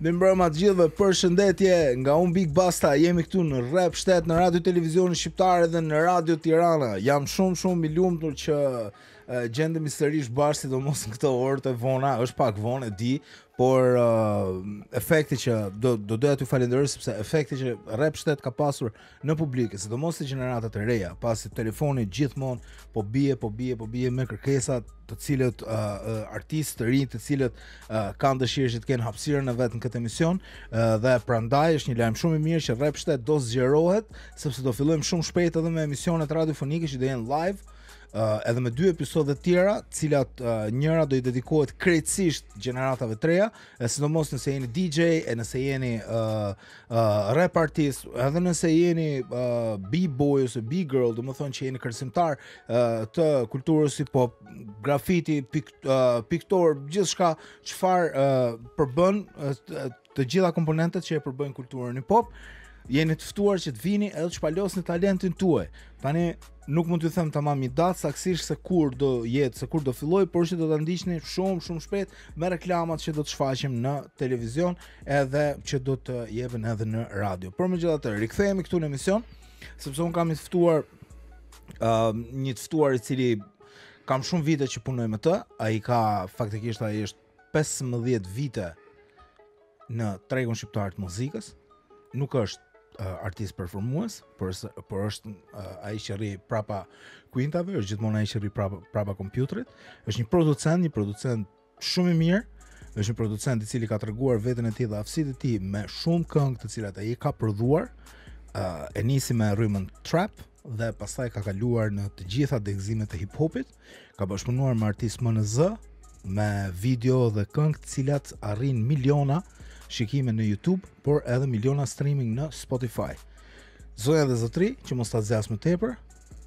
Mirë mbrëma të gjithëve, përshëndetje nga unë Big Basta, jemi këtu në Rap Shtet, në Radio Televizionin Shqiptar dhe në Radio Tirana. Jam shumë shumë i lumtur që gjendemi sërish bashkë sidomos në këto orë të vona, është pak vonë e di, por uh, efekti që do do doja t'ju falenderoj sepse efekti që Rap Shtet ka pasur në publik, sidomos te gjeneratat e reja, pasi telefoni gjithmonë po bie, po bie, po bie me kërkesa të cilët uh, uh, artistë të rinj të cilët uh, kanë dëshirë që të kenë hapësirën e vet në këtë emision uh, dhe prandaj është një lajm shumë i mirë që Rap Shtet do zgjerohet sepse do fillojmë shumë shpejt edhe me emisionet radiofonike që do jenë live uh, edhe me dy episode tjera, të cilat uh, njëra do i dedikohet krejtësisht gjeneratave të reja, e sidomos nëse jeni DJ, e nëse jeni uh, uh, rap artist, edhe nëse jeni uh, b-boy ose b-girl, domethënë që jeni kërcimtar uh, të kulturës hip hop, grafiti, pik, uh, piktor, gjithçka çfarë uh, përbën, uh, të gjitha komponentet që e përbëjnë kulturën hip hop, jeni të ftuar që të vini edhe të shpalosni talentin tuaj. Tani nuk mund t'ju them tamam një datë saksisht se kur do jetë, se kur do fillojë, por që do ta ndiqni shumë shumë shpejt me reklamat që do të shfaqim në televizion, edhe që do të jepen edhe në radio. Por megjithatë, rikthehemi këtu në emision, sepse unë kam i ftuar ë uh, një të ftuar i cili kam shumë vite që punoj me të, ai ka faktikisht ai është 15 vite në tregun shqiptar të muzikës, nuk është uh, artist performues, por por është uh, ai që rri prapa kuintave, është gjithmonë ai që rri prapa prapa kompjuterit, është një producent, një producent shumë i mirë, është një producent i cili ka treguar veten e tij dhe aftësitë e tij me shumë këngë të cilat ai ka prodhuar. Uh, e nisi me rrymën trap dhe pastaj ka kaluar në të gjitha degëzimet e hip hopit Ka bashkëpunuar me artistë më në zë, me video dhe këngë të cilat arrijnë miliona shikime në YouTube, por edhe miliona streaming në Spotify. Zonja dhe zotërinj, që mos ta zgjas më tepër,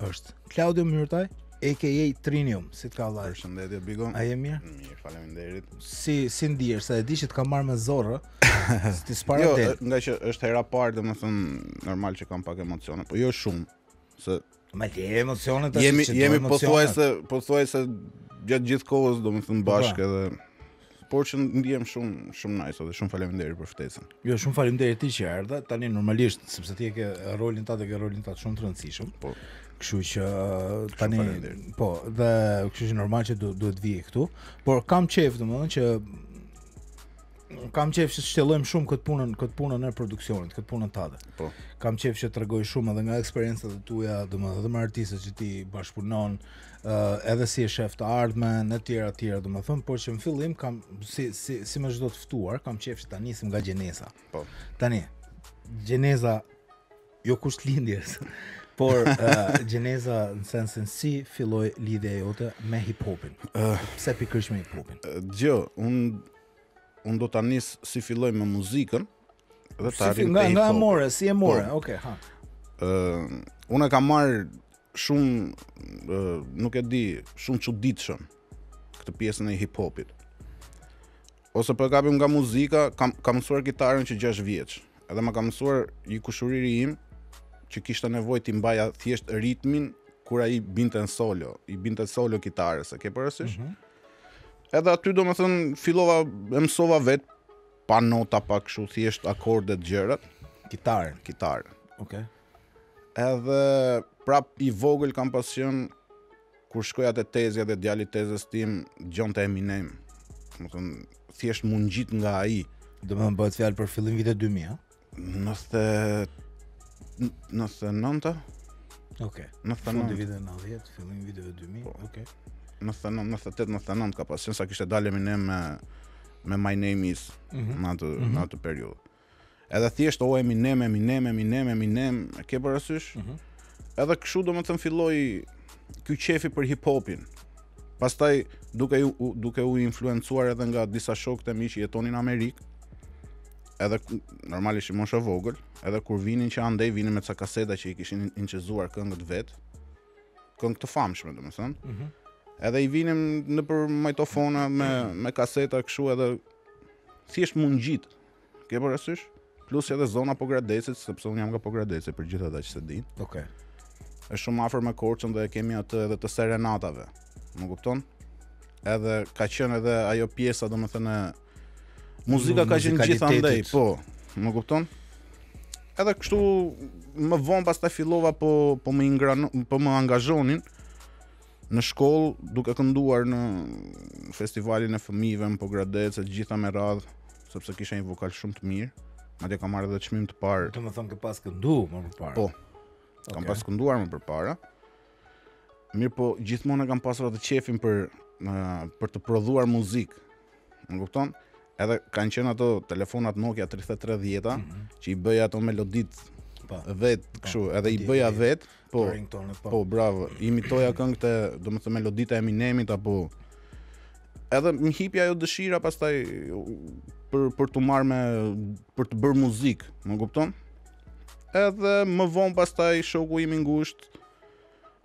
është Klaudio Myrtaj, aka Trinium, si të kam vëlla. Përshëndetje Bigo. A je mirë? Mirë, faleminderit. Si si ndihesh se e di që të kam marrë me zor? Ti s'para jo, del. Jo, nga që është hera parë, domethënë normal që kam pak emocione, po jo shumë, se Ma ke emocione të jemi, jemi pothuajse, pothuajse gjatë gjithë kohës domethënë po, po. bashkë edhe por që ndihem shumë shumë nice dhe shumë faleminderit për ftesën. Jo, shumë faleminderit ti që erdhe. Tani normalisht sepse ti e ke rolin tat e ke rolin tat shumë të rëndësishëm. Po. Kështu që tani po, dhe kështu që normal që duhet të vije këtu, por kam qejf domethënë që kam qejf që ta shtjellojmë shumë këtë punën, këtë punën e produksionit, këtë punën tënde. Po. Kam qejf që të tregosh shumë edhe nga eksperiencat e tua, domethënë edhe me artistët që ti bashkëpunon, ë uh, edhe si e shef të ardhmen, e të tjera të tjera, domethënë, por që në fillim kam si si si me çdo të ftuar, kam qejf që ta nisim nga gjeneza. Po. Tani, gjeneza jo kushtet e lindjes. Por uh, gjeneza në sensin si filloi lidhja jote me hip hopin? Uh, Pse pikërisht me hip hopin? Uh, jo, un unë do ta nis si filloi me muzikën dhe të arrij te nga e more, si e more. Po. Okej, ha. Ë, unë e kam marrë shumë nuk e di, shumë çuditshëm këtë pjesën e hip hopit. Ose po e kapim nga muzika, kam kam mësuar kitarën që 6 vjeç. Edhe më ka mësuar një kushuriri im që kishte nevojë t'i mbaja thjesht ritmin kur ai binte solo, i binte solo kitarës, e ke parasysh? Mm -hmm. Edhe aty domethënë fillova e mësova vetë pa nota pa kështu thjesht akordet gjërat. Kitarë. Kitarë. Oke. Okay. Edhe prap i vogël kam pas qen kur shkoja te tezja dhe djali tezës tim dëgjonte Eminem. Domethënë thjesht m'u ngjit nga ai. Domethënë bëhet fjalë për fillim vite 2000, ha? Nëntëdhjetë... Nëntëdhjetë e nënta? Oke. Nëntëdhjetë e nënta. Fundi vite 90, fillim vite 2000, po. oke. Nëntëdhjetë e nënta, nëntëdhjetë e tetë, nëntëdhjetë e nënta ka pas qenë sa kishte dalë Eminem me... Me My Name Is, mhm. në atë, mhm. në atë periudhë. Edhe thjesht, o Eminem, Eminem, Eminem, Eminem, e ke parasysh? Mhm. Edhe kështu domethënë filloi... Ky qefi për hip-hopin. Pastaj, duke u, duke u influencuar edhe nga disa shokët e mi që jetonin në Amerikë, edhe normal ishim moshë e vogël, edhe kur vinin që andej vinin me ca kaseta që i kishin incizuar këngët vetë. Këngë të famshme, domethënë. Mhm. Mm edhe i vinim në për magnetofona me me kaseta kështu edhe thjesht m'u ngjit. Ke parasysh? Plus edhe zona e Pogradecit, sepse un jam nga Pogradeci për gjithë ata që s'e dinë. Okej. Okay. Është shumë afër me Korçën dhe e kemi atë edhe të serenatave. Më kupton? Edhe ka qenë edhe ajo pjesa, domethënë, Muzika ka qenë gjithandej, po. Më kupton? Edhe kështu më vonë pastaj fillova po po më ingran po më angazhonin në shkollë duke kënduar në festivalin e fëmijëve në Pogradec e të gjitha me radhë, sepse kisha një vokal shumë të mirë. Madje kam marrë edhe çmim të parë. Domethënë ke pas këndu më përpara. Po. Okay. Kam pas kënduar më përpara. Mirëpo, gjithmonë kam pasur atë qejfin për për të prodhuar muzikë Më kupton? Edhe kanë qenë ato telefonat Nokia 3310 mm -hmm. që i bëja ato meloditë pa, po. vetë po. kështu, edhe i bëja vetë, po, po. Po, bravo. Imitoja këngët e, domethënë meloditë e Eminemit apo edhe më hipi ajo dëshira pastaj për për t'u marrë me për të bërë muzikë, më kupton? Edhe më vonë pastaj shoku im i ngushtë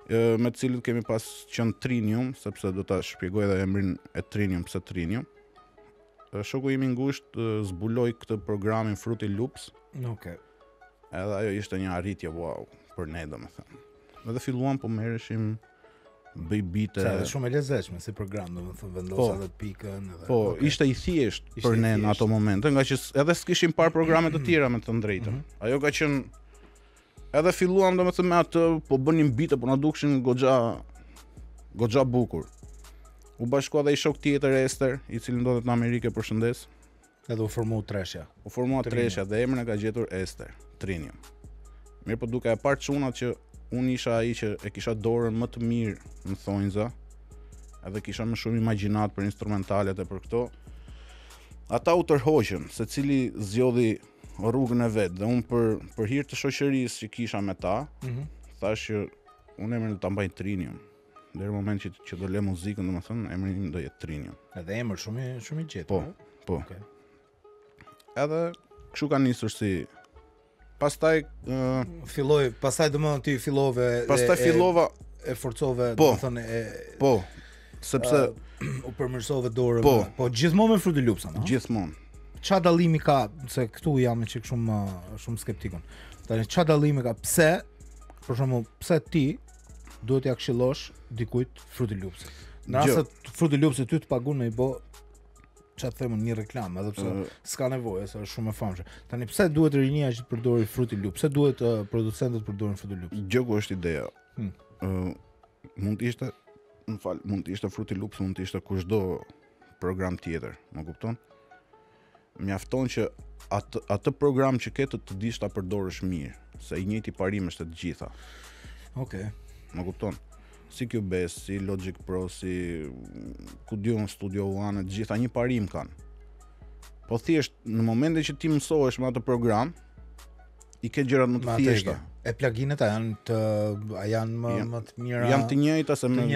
me të cilët kemi pas qenë Trinium, sepse do ta shpjegoj edhe emrin e Trinium, pse Trinium. Shoku im i ngushtë zbuloi këtë programin Fruity Loops. Ok. Edhe ajo ishte një arritje, wow, për ne domethënë. Edhe filluam po merreshim bëj bite. Sa shumë e lezetshme si program, domethënë vendos po, edhe pikën edhe. Po, okay. ishte i thjeshtë ishte për ne në ato momente, ngaqë edhe s'kishim parë programe të tjera me thënë të drejtën. Mm -hmm. Ajo ka qenë Edhe filluam domethënë me atë, po bënim bite, po na dukeshin goxha, goxha bukur. U bashkua dhe një shok tjetër Ester, i cili ndodhet në Amerikë, e përshëndes. Edhe u formua treshja. U formua treshja dhe emrin e ka gjetur Ester, Trinium. Mirëpo duke e parë çunat që unë isha ai që e kisha dorën më të mirë në thonjza, edhe kisha më shumë imagjinatë për instrumentalet e për këto, ata u tërhoqën, secili zgjodhi rrugën e vet dhe unë për për hir të shoqërisë që kisha me ta, ëh, mm -hmm. thashë që unë emrin do ta mbaj Trinium. Deri në momentin që që do lë muzikën, domethënë emri im do jetë Trinium. Edhe emër shumë shumë i gjetur. Po, eh? po. Okay. Edhe kështu ka nisur si pastaj uh, filloi, pastaj domethënë ti fillove pastaj fillova e, e forcove, po, domethënë e po. Sepse uh, e përmirësove dorën. Po, po gjithmonë me Fruity Loops, ë, no? Gjithmonë. Ça dallimi ka se këtu jam një çik shumë shumë skeptik unë. Tani ça dallimi ka? Pse? Për shembull, pse ti duhet t'ia këshillosh dikujt Fruity Loops? Në rast se Fruity Loopsi ty të paguan me i bë ça të them unë një reklamë, edhe pse uh, s'ka nevojë, se është shumë e famshme. Tani pse duhet rinia që të përdori Fruity Loops? Pse duhet uh, producentët të përdorin Fruity Loops? Shiko ku është ideja. Hmm. Uh, mund të ishte më fal, mund të ishte Fruity Loops, mund të ishte kushdo program tjetër, më kupton? Mjafton që atë atë program që ke të të dish ta përdorësh mirë, se i njëjti parim është te të gjitha. Okej. Okay. Më kupton? Si Cubase, si Logic Pro, si ku di unë Studio One, të gjitha një parim kanë. Po thjesht në momentin që ti mësohesh me atë program, i ke gjërat më të thjeshta. E pluginët a janë të a janë më më të mira? Janë të njëjta se më.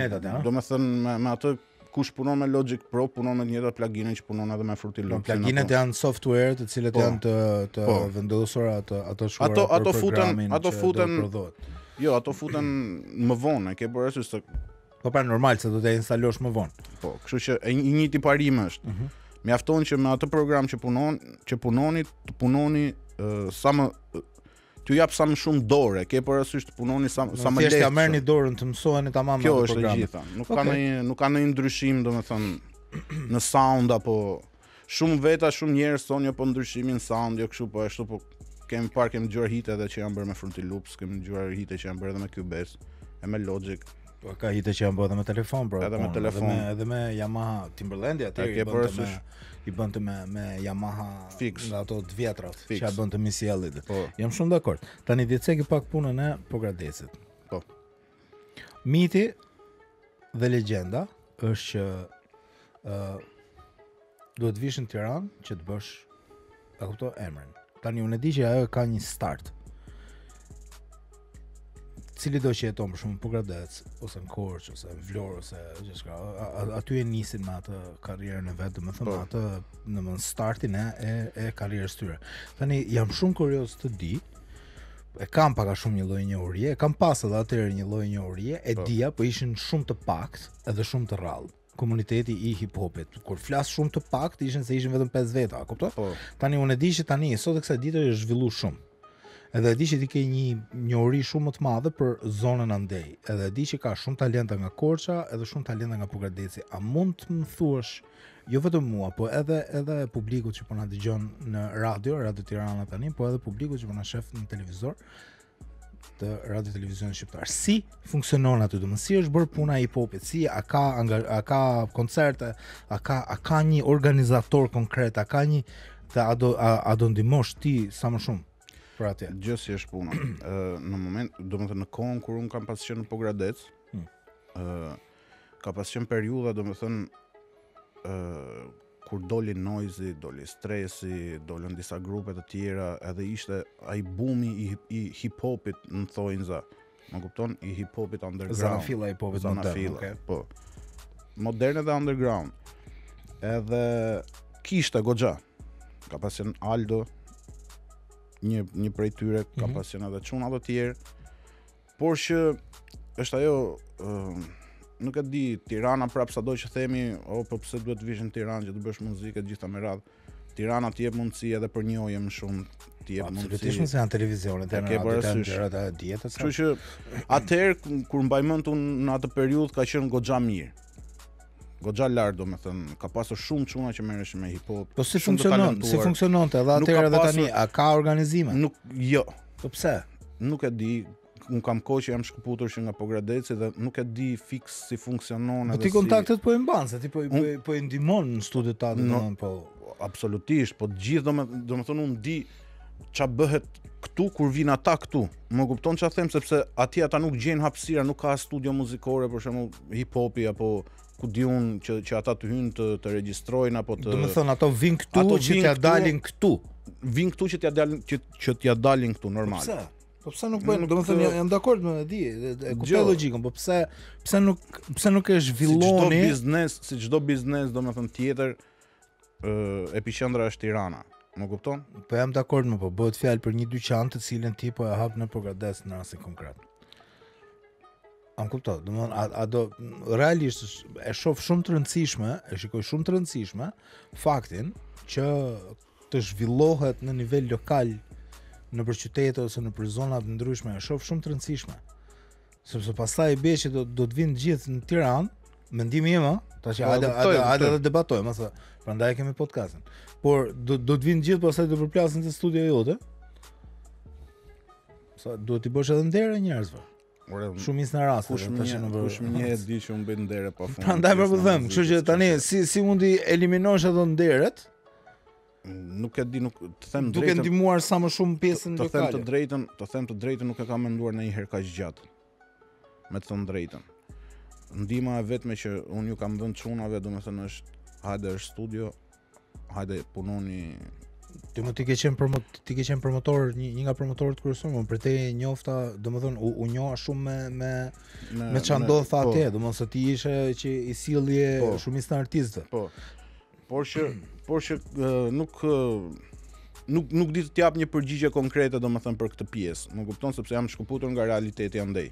Domethënë me, me atë kush punon me Logic Pro punon me të njëjtat plugin që punon edhe me Fruity Loops. Po, pluginët janë software të cilët po, janë të të po, vendosura ato ato shkuara ato, ato futen, ato futen, ato futen. Jo, ato futen më vonë, ke parasysh se Po pra normal se do t'ia instalosh më vonë. Po, kështu që i njëjti parim është. Mm -hmm. Mjafton që me atë program që punon, që punoni, të punoni uh, sa më t'ju jap sa më shumë dorë, ke parasysh të punoni sa sa më lehtë. Thjesht ja merrni dorën të mësoheni tamam atë program. Kjo është e gjitha. Nuk okay. ka ndonjë nuk ka ndonjë ndryshim, domethënë në sound apo Shumë veta, shumë njerëz thonë jo po ndryshim në sound, jo kështu po ashtu, po kemi parë, kemi dëgjuar hite edhe që janë bërë me Fruity Loops, kemi dëgjuar hite që janë bërë edhe me Cubase, e me Logic. Po ka hite që janë bërë edhe me telefon, bro. Edhe me po, telefon. Edhe me, edhe me Yamaha Timberland ja atë i bënte me i bënte me me Yamaha Fix. nga ato të vjetra që ja bënte Missy Elliott. Po. Jam shumë dakord. Tani do cek pak punën e Pogradecit. Po. Miti dhe legjenda është që ë uh, duhet të vish në Tiranë që të bësh e kupto emrin. Tani unë e di që ajo e ka një start. Cilido që jeton për shembull Pogradec, ose në Korçë, ose në Vlorë, ose gjithkah, aty e nisin me atë karrierën e vet, domethënë po. atë në më startin e, e, e karrierës tyre. Tani, jam shumë kurios të di, e kam pak a shumë një lloj njohurie, e kam pas edhe atëherë një lloj njohurie, e po. dija, po ishin shumë të paktë, edhe shumë të rrallë komuniteti i hip hopit. Kur flas shumë të paktë, ishin se ishin vetëm 5 veta, a kupton? Po. Tani unë e di që tani sot e kësaj dite është zhvillu shumë. Edhe e di që ti ke një njohuri shumë më të madhe për zonën andej. Edhe e di që ka shumë talente nga Korça, edhe shumë talente nga Pogradeci. A mund të më thuash jo vetëm mua, po edhe edhe publikut që po na dëgjon në radio, Radio Tirana tani, po edhe publikut që po na shef në televizor të radio televizionit shqiptar. Si funksionon aty domethënë? Si është bërë puna e hip-hopit? Si a ka a ka koncerte? A ka a ka një organizator konkret? A ka një të a do a, a do ndihmosh ti sa më shumë? për atje. Gjë, si është puna. Ë në moment, domethënë në kohën kur un kam pas qenë në Pogradec, ë hmm. ka pas qenë periudha, do më thënë, uh, kur doli noizi, doli stresi, dolën disa grupe të tjera, edhe ishte ai bumi i, i hip hopit në thonjza. Më kupton i hip hopit underground. Za filloi hip hopi modern, okay. po. Modern edhe underground. Edhe kishte goxha. Ka pas qenë Aldo një një prej tyre, ka mm -hmm. pas qenë edhe çuna të tjerë. Por që është ajo uh, nuk e di Tirana prap sado që themi, o po pse duhet të vish në Tiranë që të bësh muzikë e t'gjitha me radh. Tirana të jep mundësi edhe për njohje më shumë të jep mundësi. Absolutisht se janë televizionet e në atë të ndërë atë djetët. Kështu që atëherë, kur mbaj mend unë në atë periudhë ka qenë goxha mirë. goxha lart domethënë ka pasur shumë çuna që merreshin me hip hop. Po si funksionon, si funksiononte edhe atëherë edhe tani, a ka organizime? Nuk jo. Po pse? Nuk e di, un kam kohë që jam shkëputur që nga Pogradeci dhe nuk e di fiks si funksionon po edhe si. Po ti kontaktet po i mban, se ti po po, po i ndihmon në studio ata domethënë po. Absolutisht, po të gjithë domethënë domethënë un di ça bëhet këtu kur vin ata këtu. Më kupton ça them sepse aty ata nuk gjejnë hapësira, nuk ka studio muzikore për shembull hip hopi apo ku di un që që ata të hyjnë të të regjistrojnë apo të Domethënë ato vin këtu ato që t'ia dalin këtu. Vin këtu që t'ia dalin që që t'ia dalin këtu normal. Po pse? Po pse nuk bëjnë? Domethënë jam dakord me ty, e kuptoj logjikën, po pse pse nuk pse nuk e zhvilloni? Si çdo biznes, si çdo biznes, domethënë tjetër, uh, epiqendra është Tirana. Më kupton? Po jam dakord me, po, bëhet fjalë për një dyqan të cilin ti po e hap në Pogradec në rastin konkret. A m'kupton, domethënë a, a do realisht e shoh shumë të rëndësishme, e shikoj shumë të rëndësishme faktin që të zhvillohet në nivel lokal nëpër qytete ose nëpër zona t'ndryshme, e shoh shumë të rëndësishme. Sepse pastaj i bie që do do të vinë të gjithë në Tiranë, mendimi im, ëh, tash Po, hajde kuptoj, hajde hajde kuptoj. të debatojmë, ëh. Prandaj kemi podcastin. Por do do të vinë të gjithë pastaj do përplasen te studio jote. Se duhet t'i bësh edhe ndere njerëzve. Ore, Shumë isnë raste. kush më tash një, në vë- kush më një e di që unë bëj ndere pa fund. Prandaj pra po them, kështu që tani si si mund t'i eliminosh ato nderet? nuk e di nuk të them të drejtën. Duke ndihmuar sa më shumë pjesën lokale. Të them të drejtën, të them të drejtën nuk e kam menduar ndonjëherë kaq gjatë. Me të thënë të drejtën. Ndihma e vetme që unë ju kam dhënë çunave, domethënë është hajde në studio, hajde punoni Ti më ti ke qenë promot, ti ke qenë promotor, një, një nga promotorët kryesor, më për te njofta, domethënë u, u njoha shumë me me me, me ça ndodhte po. atje, domethënë se ti ishe që i sillje po, shumicën e artistëve. Po. Por që por që nuk nuk nuk di të jap një përgjigje konkrete domethënë për këtë pjesë. Më kupton sepse jam shkëputur nga realiteti andej.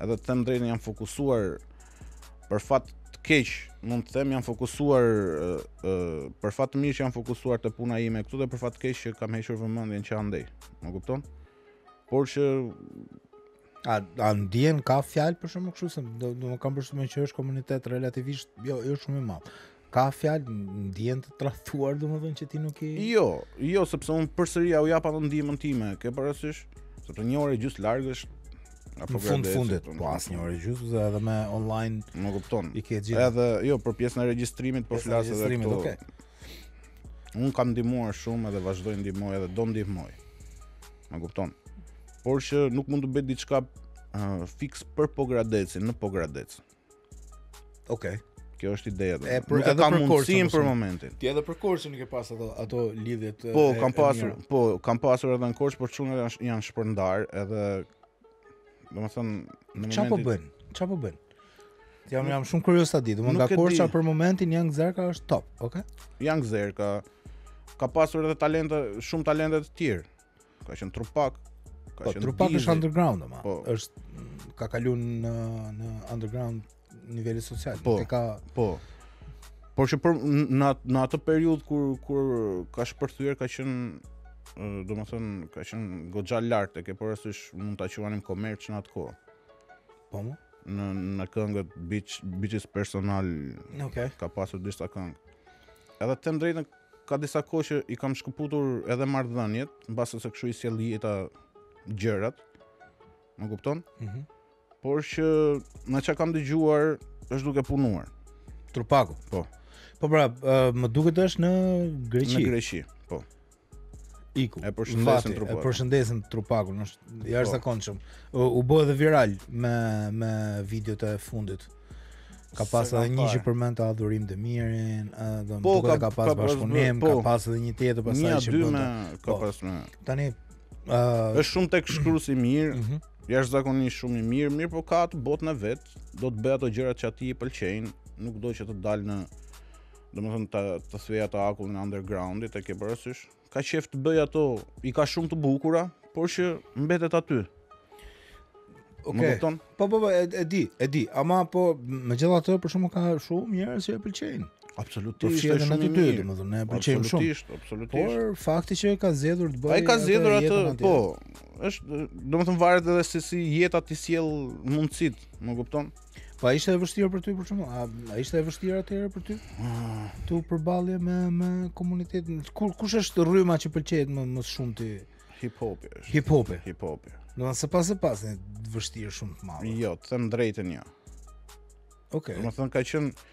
Edhe të them drejtën jam fokusuar për fat të keq, mund të them jam fokusuar për fat të mirë që jam fokusuar te puna ime këtu dhe për fat të keq që kam hequr vëmendjen që andej. Më kupton? Por që A, a ndjen, ka fjalë për shumë kështu se do do më kam përshtypjen që është komunitet relativisht jo jo shumë i madh. Ka fjalë ndihen të tradhtuar domethënë që ti nuk i Jo, jo sepse un përsëri ja u jap atë ndihmën time, ke parasysh? Sepse një orë gjys larg është apo fund fundit, po, as një orë gjys dhe edhe me online. Më kupton. I ke gjithë. Edhe jo për pjesën e regjistrimit po flas edhe këtu. Okay. Un kam ndihmuar shumë edhe vazhdoj ndihmoj edhe do ndihmoj. Më kupton? Por që nuk mund të bëj diçka uh, fiks për Pogradecin, në Pogradec. Okej. Okay. Kjo është ideja do. Për, nuk e kam mundësinë për momentin. Ti edhe për Korçën i ke pas ato ato lidhjet. Po, e, kam pasur, po, kam pasur edhe në Korçë, por çunat janë janë shpërndar edhe Domethënë, në momentin... Ça po bëjnë? Ça po bëjnë? Jam, jam shumë kurioz ta di, domethënë nga Korça për momentin, Young Zerka është top, oke? Okay? Young Zerka, ka pasur edhe talente, shumë talente të tjerë. Ka qenë Trupak, ka po, qenë Trupak është underground, ama. Po. Është, ka kalu në, në underground niveli social. Po, e ka po. Por që për në atë, në atë periudhë kur kur ka shpërthyer ka qenë domethënë, ka qenë goxha lartë, e ke parasysh mund ta quanim komerc në atë kohë. Po mu? Në, në këngët Bitch, Bitches personal okay. ka pasur disa këngë. Edhe them drejtën ka disa kohë që i kam shkëputur edhe marrëdhëniet, mbase se kështu i sjell jeta gjërat, Më kupton? Mhm. Mm Por që nga çka kam dëgjuar është duke punuar. Trupaku. Po. Po pra, uh, më duket është në Greqi. Në Greqi, po. Iku. E përshëndesim Trupakun. E përshëndesim Trupakun, është i po. jashtëzakonshëm. U, u bë edhe viral me me videot e fundit. Ka pas edhe një që përmendte Adhurim Demirin, do të po, thotë ka pas bashkëpunim, po. ka pas edhe një tjetër pasaj që bën. Një dy më ka po. pas me. Tani Uh, është shumë tekstshkrues i mirë. Mm -hmm. Jashtëzakonisht shumë i mirë, mirëpo ka atë botën e vet, do të bëj ato gjërat që atij i pëlqejnë, nuk do që të dal në domethënë ta ta thyejë atë akullin e undergroundit e ke parasysh. Ka qejf të bëj ato, i ka shumë të bukura, por që mbetet aty. Ok. Më kupton? Po po po, e, e di, e di. Ama po megjithatë për shembull ka shumë njerëz që e pëlqejnë. Absolutisht. Po fshihet në të dy, domethënë ne e pëlqejmë shumë. Absolutisht, absolutisht. Por fakti që ka zgjedhur të bëjë Ai ka zgjedhur atë, po. Është, domethënë varet edhe se si jeta ti sjell mundësitë, më kupton? Po a ishte e vështirë për ty për shembull? A, a ishte e vështirë atëherë për ty? Ah. T'u përballje me me komunitetin. Kur kush është rryma që pëlqen më më shumë ti? Të Hip hopi është. Hip hopi. Hip hopi. Do të thotë pas e pas një vështirësi shumë të madhe. Jo, të them drejtën jo. Okej. Okay. Domethënë ka qenë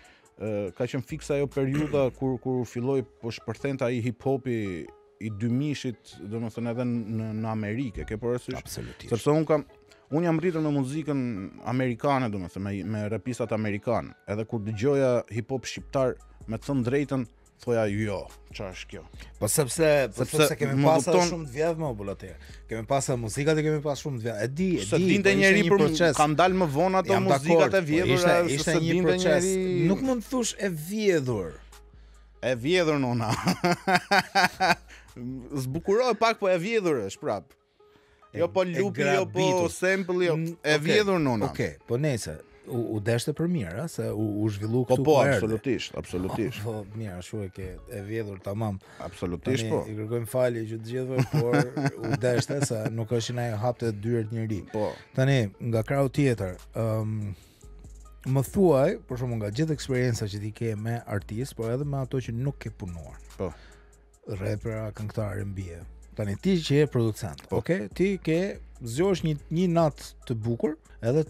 ka qenë fiks ajo periudha kur kur filloi po shpërthente ai hip hopi i 2000-shit, domethënë edhe në në Amerikë, ke parasysh? Absolutisht. Sepse un kam un jam rritur me muzikën amerikane, domethënë me me repistat amerikanë. Edhe kur dëgjoja hip hop shqiptar me thënë drejtën, Thoja ju jo, ça është kjo? Po sepse, po sepse, sepse kemi pas kupton... shumë të vjedhur më o bulatere. Kemi pas e muzikat i kemi pas shumë të vjedhura. E di, e di, po ishte një njeri për proces. Kan dalë më vonë ato muzikat e vjedhura, po ishte, ishte një proces. Njeri... Nuk mund të thush e vjedhur. E vjedhur, nona. Zbukuroje pak, po e vjedhur është prapë. Jo po lupi, jo po sample, jo e vjedhur nona. Okej, po nejse, u, u deshte për mirë, a, se u, u zhvillu po, këtu po, po, absolutisht, absolutisht. Po, po, mirë, ashtu e ke e vjedhur tamam. Absolutisht po. I kërkojmë falje që të gjithëve, por u deshte se nuk është na hapte dyert njëri. Po. Tani nga krau tjetër, ëm um, më thuaj, për shembull nga gjithë eksperienca që ti ke me artistët, por edhe me ato që nuk ke punuar. Po. Repera, këngëtarë RnB-je. Tani ti që je producent, po. ok? Ti u zgjove një një natë të bukur, edhe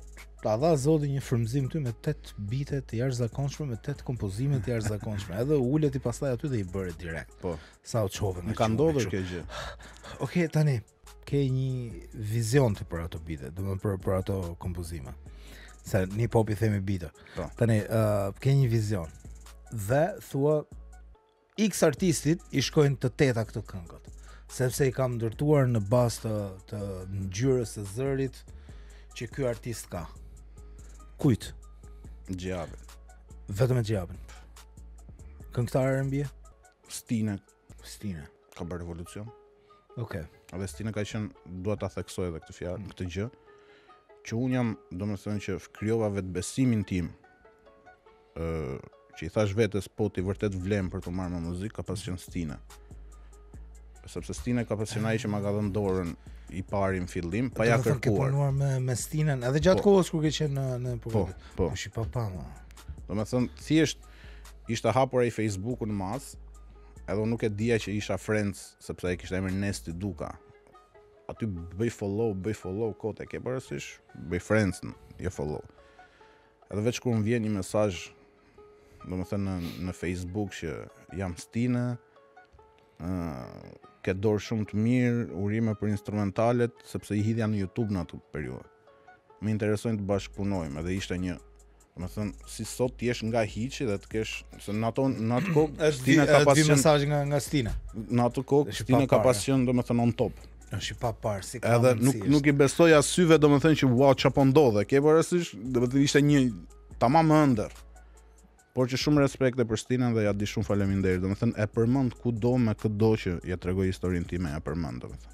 ta dha zoti një frymzim ty me 8 bite të jashtëzakonshme, me 8 kompozime të jashtëzakonshme, edhe ule ti pastaj aty dhe i bëre direkt. Po. Sa u çove me. Ka ndodhur kjo gjë. Ok, tani ke një vizion të për ato bite, domethënë për ato kompozime. Se në hip hop i themi bite. Po. Tani ë uh, ke një vizion. Dhe thua X artistit i shkojnë të teta këto këngë, sepse i kam ndërtuar në bazë të, të ngjyrës së zërit që ky artist ka. Kujt? Gjabin. Vetëm e Gjabin. Këngëtarë RnB-je? Stine. Stine. Ka bërë revolucion. Ok. A dhe Stine ka qenë, dua ta theksoj edhe këtë fjalë, këtë gjë, që unë jam, domethënë që krijova vetë besimin tim, ë që i thash vetes po ti vërtet vlen për t'u marrë me muzikë ka pas qenë Stine. Sepse Stine ka pas qenë ai që ma ka dhënë dorën i pari në fillim, pa ja kërkuar. Ke punuar me me Stinën edhe gjatë po, kohës kur ke qenë në në Po, po. Krejt i paparë. Domethën thjesht ishte hapur ai Facebooku në mas, edhe unë nuk e dija që isha friends sepse ai kishte emrin Nesti Duka. Aty bëje follow, bëje follow kot e ke parasysh, bëje friends, jo follow. Edhe veç kur më vjen një mesazh domethënë në, në Facebook që jam Stine, ke dorë shumë të mirë, urime për instrumentalet, sepse i hidhja në Youtube në atë periudhë. Më interesojnë të bashkëpunojmë edhe ishte një domethënë, si sot t'jesh nga hiçi dhe të kesh, se në ato, në atë kohë, Stine ka pas qenë... Edhe mesazh nga, nga Stine. Në atë kohë, Stine ka pas qenë, domethënë, on top. Është i pa parë si ka. Edhe nuk nuk i besoja syve, domethënë që wow çfarë po ndodh. Ke parasysh, domethënë ishte një tamam një ëndërr. Por që shumë respekte për Stinën dhe ja di shumë faleminderit. Domethënë e përmend kudo me këdo që ja tregoj historinë time, ja përmend domethënë.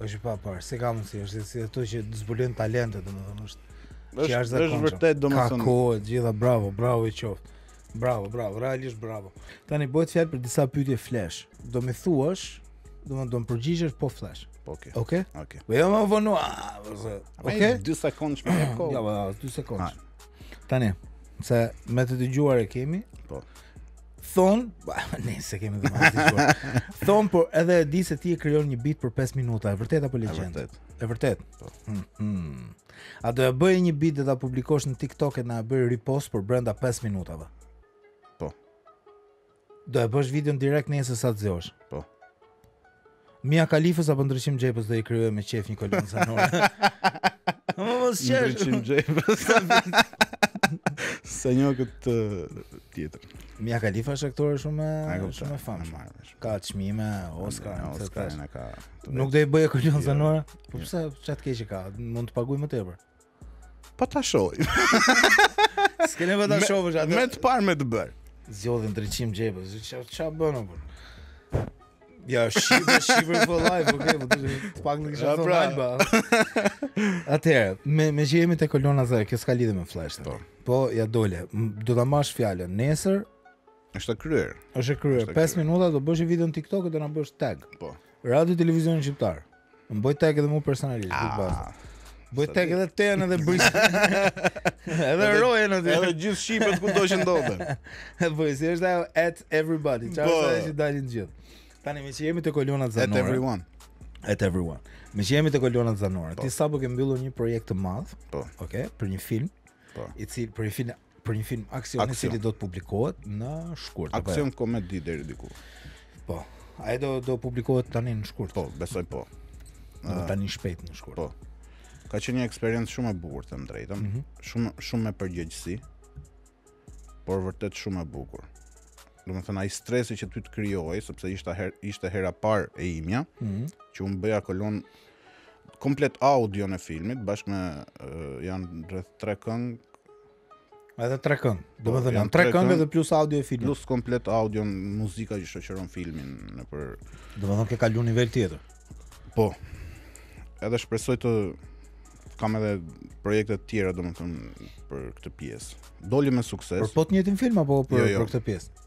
Është i paparë, si ka mundësi, është si ato që zbulojnë talente domethënë, është është është vërtet domethënë. Ka kohë, gjithë bravo, bravo i qoftë. Bravo, bravo, realisht bravo. Tani bëhet fjalë për disa pyetje flash. Do më thuash, do më, do më përgjigjesh po flash. Po, okay. Okej. Okay? Okej. Okay. Jo me vonesë. Okej. Okay? 2 sekonda ke kohë. Ja, 2 sekonda. Tani, se me të dëgjuar e kemi. Po. Thonë, ne se kemi dhe me të dëgjuar. Thonë, por edhe e di se ti e krijon një beat për 5 minuta, e vërtet apo legjendë? E vërtet. E vërtet. Po. Hmm. hmm. A do e bësh një bit dhe ta publikosh në TikTok e ta bëj repost për brenda 5 minutave? Po. Do e bësh videon direkt nesër sa të zgjohesh? Po. Mia Kalifës apo Ndriçim Xhepës do i krijoje me qejf një kolonë zanore. Më mos qesh. Ndriçim Xhepës. Se njoh këtë tjetrën. Mia Kalifa është aktore shumë shumë e famshme. Ka çmime, Oscar, Oscar, ka. Nuk do i bëje kolonë zanore. Po pse çka të keqe ka? Mund të paguajë më tepër. Po ta shoh. S'ke nevojë ta shohësh atë. Me të parë me të bërë. Zgjodhi Ndriçim Xhepën, ç'a ç'a bën apo? Ja, shqipe, shqipe for life, okay, po të pak në kisha zonë alba. Atëherë, me, meqë jemi te kolonat dhe, kjo s'ka lidhe me flash, po. po, ja dole, do ta mbash fjalën, nesër, Është e kryer. Është e kryer. 5 minuta do bësh video në TikTok e do na bësh tag. Po. Radio Televizionin Shqiptar. Më bëj tag edhe mua personalisht, ah, u bë. Bëj tag edhe te në dhe bëj. Edhe rojen Edhe gjithë shqipet kudo që ndodhen. E bëj si është ajo at everybody. Çfarë po. është që dalin gjithë. Tani meqë jemi te kolonat zanore. At everyone. At everyone. Meqë jemi te kolonat zanore. Po. Ti sapo ke mbyllur një projekt të madh. Po. Okej, për një film. Po. I cili për një film për një film aksion, aksion. i cili do të publikohet në shkurt. Jo? Aksion komedi deri diku. Po. Ai do, do publikohet tani në shkurt. Po, besoj po. Do uh, tani shpejt në shkurt. Po. Ka qenë një eksperiencë shumë e bukur të them të drejtën, mm -hmm. shumë shumë me përgjegjësi, por vërtet shumë e bukur. Domethënë ai stresi që ty të krijohej, sepse ishte her, ishte hera e parë e imja, mm -hmm. që unë bëja kolon komplet audion e filmit bashkë me janë rreth 3 këngë Edhe tre këngë. Domethënë tre këngë dhe plus audio e filmit. Plus komplet audio muzika që shoqëron filmin në për Domethënë ke kalu nivel tjetër. Po. Edhe shpresoj të kam edhe projekte tjera, domethënë për këtë pjesë. Doli me sukses. Për po të njëjtin film apo për jo, jo. për këtë pjesë?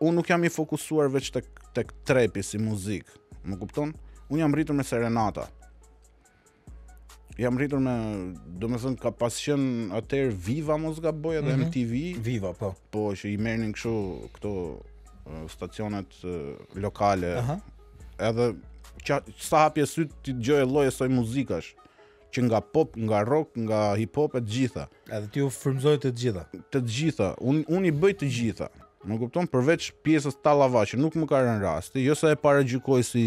unë nuk jam i fokusuar veç tek tek trepi si muzikë, më kupton? Unë jam rritur me serenata. Jam rritur me, domethënë, ka pas qenë atëherë Viva mos gaboj edhe mm -hmm. MTV. Viva, po. Po, që i merrnin kështu këto stacionet lokale. Aha. Edhe, qa, sa hapje sytë ti dëgjoje lloj e soj muzikash. që nga pop, nga rock, nga hip hop e të gjitha. Edhe ti u frymëzove të gjitha. Të gjitha, unë unë i bëj të gjitha. Më kupton përveç pjesës tallava që nuk më ka rënë rasti, jo se e paragjykoj si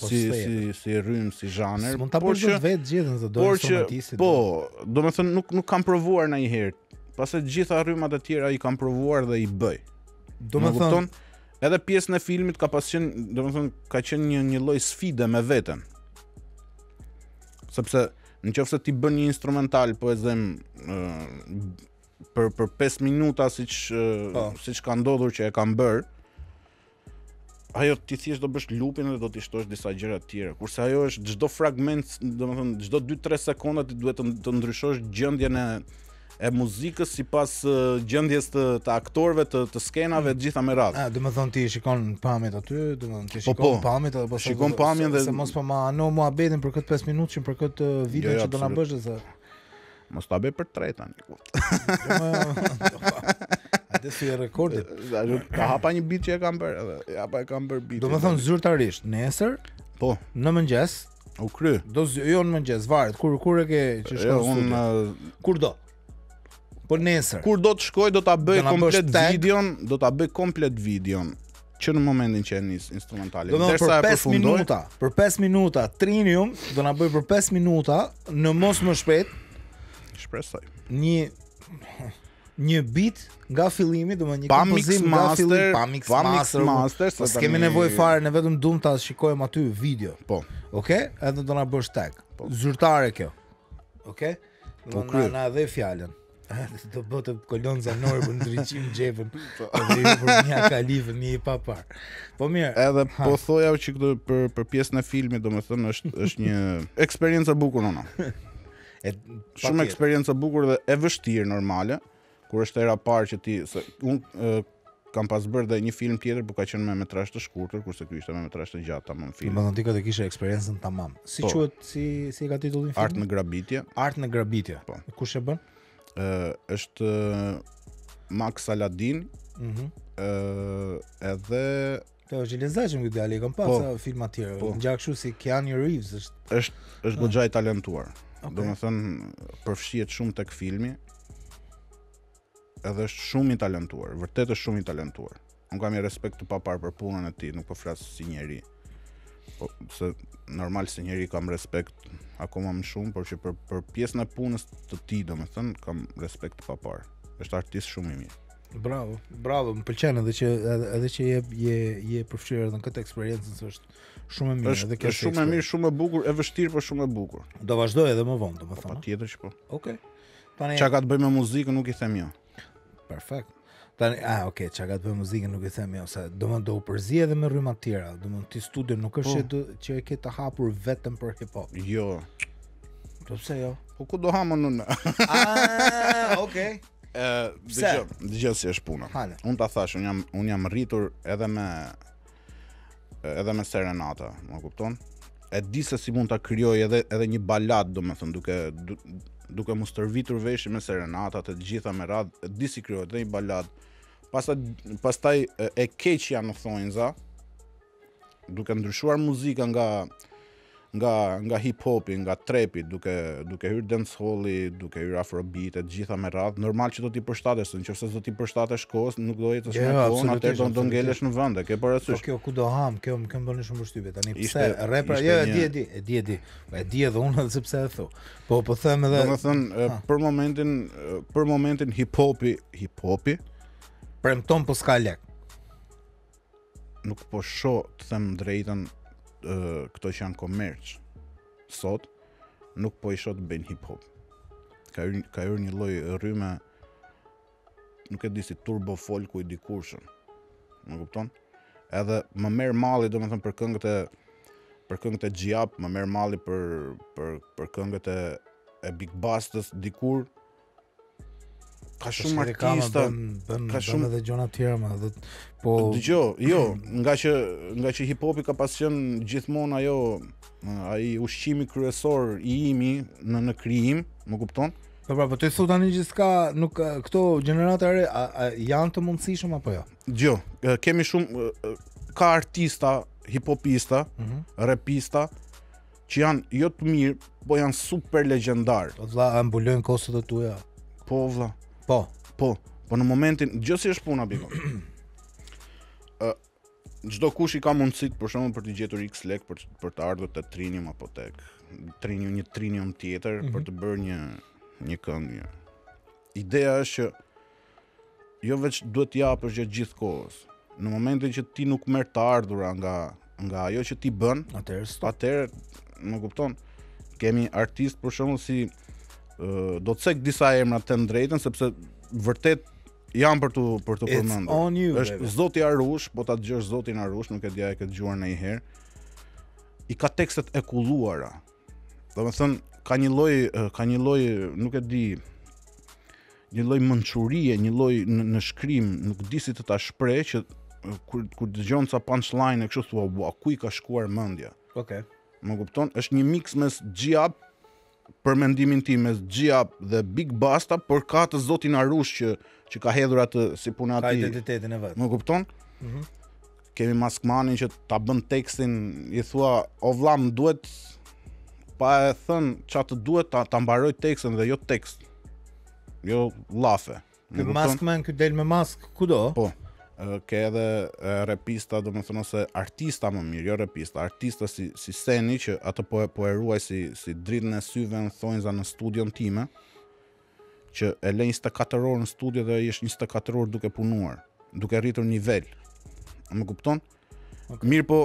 po si si si rrymë si zhanër. Mund ta bësh vetë gjithën se do të Po, domethënë nuk nuk kam provuar ndonjëherë Pastaj gjitha rrymat e tjera i kam provuar dhe i bëj. Domethënë, edhe pjesën e filmit ka pas qenë, domethënë, ka qenë një, një lloj sfide me veten. Sepse, në qoftë se ti bën një instrumental, po e zëmë, për, për 5 minuta, siç, po. siç ka ndodhur që e kam bërë, ajo ti thjesht do bësh lupin dhe do t'i shtosh disa gjëra të tjera. Kurse ajo është çdo fragment, domethënë çdo 2-3 sekonda ti duhet të, të ndryshosh gjendjen e e muzikës sipas gjendjes të, të aktorëve të, të skenave të gjitha me radhë. A, domethënë ti shikon pamjet aty, domethënë ti po, shikon po, po, pamjet apo shikon pamjen dhe se mos po ma anon muhabetin për këtë 5 minuta që për këtë video jo, jo, që do na bësh se Mos ta bëj për të tretë tani. Atë si e rekordit. Ka hapa një bit që e kam bërë, edhe ja pa e kam bërë bit. Domethënë zyrtarisht, nesër po në mëngjes u kry. Do jo në mëngjes, varet kur kur e ke që shkon jo, studio. Kur do? Po nesër. Kur do të shkoj do ta bëj komplet videon, do ta bëj komplet videon. që në momentin që e nis instrumentalin. Domethënë për 5 minuta, për 5 minuta Trinium do na bëjë për 5 minuta në mos më shpejt. Shpresoj. Një një beat nga fillimi, domethënë një kompozim nga fillimi, pa mix pa master, master se po s'kemi nevojë fare ne vetëm dum ta shikojmë aty video. Po. Okej, okay? edhe do na bësh tag. Po. Zyrtare kjo. Okej. Okay? Do po na na dhe fjalën. Do bëtë kolonë zanore për në dryqim gjepën po. Dhe i për një kalifë, një e papar Po mirë Edhe ha. po thoja që këtë për, për pjesën e filmit Domethënë është, është një eksperiencë e bukur në në e, Shumë eksperiencë e bukur dhe e vështirë normale Kur është hera e parë që ti se, un, e, Kam pas bërë dhe një film tjetër, por ka qenë me metrazh të shkurtër, kurse ky ishte me metrazh të gjatë tamam film. Domethënë ti këtë kishe eksperiencën tamam. Si po. quhet si si e ka titullin filmi? Art në grabitje. Art në grabitje. Po. Kush e bën? Ë uh, është Max Saladin. Mhm. Mm uh, edhe Te është i lezetshëm ky djalë, kam pas po, filma të tjerë. Po. Ngjan kështu si Keanu Reeves është. Është është ah. goxha i talentuar. Okay. Domethënë përfshihet shumë tek filmi. Edhe është shumë i talentuar, vërtet është shumë i talentuar. Unë kam një respekt të papar për punën e tij, nuk po flas si njeri. Po se normal si njeri kam respekt akoma më shumë, por që për për pjesën e punës të tij, domethënë kam respekt të papar. Është artist shumë i mirë. Bravo, bravo, më pëlqen edhe që edhe, edhe që je je je përfshirë edhe në këtë eksperiencë se është shumë e mirë është, edhe kjo. Është shumë e mirë, shumë e bukur, e vështirë por shumë e bukur. Do vazhdosh edhe më vonë, domethënë. Patjetër që po. Okej. Okay. Tani çka ka të bëjë me muzikën nuk i them jo. Perfekt. Tani, a, ok, që ka të bëjë muzikën nuk i them jo, se domethënë do u përzi edhe me rrymat tjera, domethënë ti studion nuk është po. që, do, që e ke të hapur vetëm për hip-hop. Jo. Po pse jo? Po ku do hamë në në? A, ok. E, dëgjë, dëgjë si është puna. Hale. Unë ta thashë, unë jam, unë jam rritur edhe me edhe me serenata, më kupton? E di se si mund ta krijoj edhe edhe një baladë, domethënë duke du, duke m'u stërvitur veshi me serenata të gjitha me radhë, e di si krijohet edhe një baladë. Pastaj pastaj e keqja në thonjza, duke ndryshuar muzika nga nga nga hip hopi, nga trepi, duke duke hyrë dancehall-i, duke hyrë afrobeat e të gjitha me radhë, normal që do t'i përshtatesh, se në qoftë se s'do t'i përshtatesh kohës, nuk do jetë as jo, me kohën, atë do do ngelesh në vend, e ke parasysh. Po kjo ku do ham, kjo më bën shumë përshtypje tani. Pse repra, jo, e di, e di, e di, e di. E di edhe unë edhe se pse e thu. Po po them edhe. Domethënë për momentin, për momentin hip hopi, hip hopi premton po s'ka lek. nuk po shoh të them drejtën këto që janë komerc sot nuk po i shoh të bëjnë hip hop ka hyrë ka hyrë një lloj rryme nuk e di si turbo folku i dikurshëm më kupton edhe më merr malli domethënë për këngët e për këngët e Gjap, më merr malli për për për këngët e e Big Bastës dikur ka shumë artista, bën ka shumë edhe gjëra të tjera më dhe po dëgjo, jo, nga që nga që hip hopi ka pas qenë gjithmonë ajo ai ushqimi kryesor i imi në në krijim, më kupton? Po pra, po ti thua tani gjithçka nuk këto gjeneratat e reja a, a, janë të mundësishëm apo jo? Jo, kemi shumë ka artista, hip hopista, mm -hmm. repista, që janë jo të mirë, po janë super legjendar. Po vlla, a mbulojnë kostot e tua? Po vlla. Po. Po, po në momentin gjithsesi është puna biko. Ë çdo kush i ka mundësit për shembull për t'i gjetur X lek për për të ardhur te Trinium apo tek Trinium një Trinium tjetër mm -hmm. për të bërë një një këngë. Ideja është që Jo veç duhet të japësh gjatë gjithë kohës. Në momentin që ti nuk merr të ardhura nga nga ajo që ti bën, atëherë atëherë më kupton. Kemi artistë për shembull si uh, do të cek disa emra të them të drejtën sepse vërtet janë për t'u për t'u përmendur. Është Zoti Arrush, po ta dëgjosh Zotin Arrush, nuk e di a e ke dëgjuar ndonjëherë. I ka tekstet e kulluara. Domethënë ka një lloj ka një lloj, nuk e di, një lloj mençurie, një lloj në, në shkrim, nuk di si të ta shpreh që kur kur dëgjon ca punchline kështu thua, "Ua, ku i ka shkuar mendja?" Okej. Okay. Më kupton? Është një mix mes G-Up për mendimin tim mes G-Up dhe Big Basta, por ka atë zotin Arrush që që ka hedhur atë si puna e tij. Ka identitetin e vet. Më kupton? Mhm. Mm Kemi maskmanin që ta bën tekstin, i thua, o vla, më duhet pa e thënë ça të duhet ta, ta mbaroj tekstin dhe jo tekst. Jo llafe. Ky maskman ky del me maskë kudo? Po. Ke edhe repista, domethënë, ose artista më mirë, jo repista, artista si, si Seni që atë po e, po e ruaj si, si dritën e syve në thonjëza në studion time, që e le njëzet e katër orë në studio dhe ai është njëzet e katër orë duke punuar, duke rritur nivel. A më kupton? Okay. Mirëpo,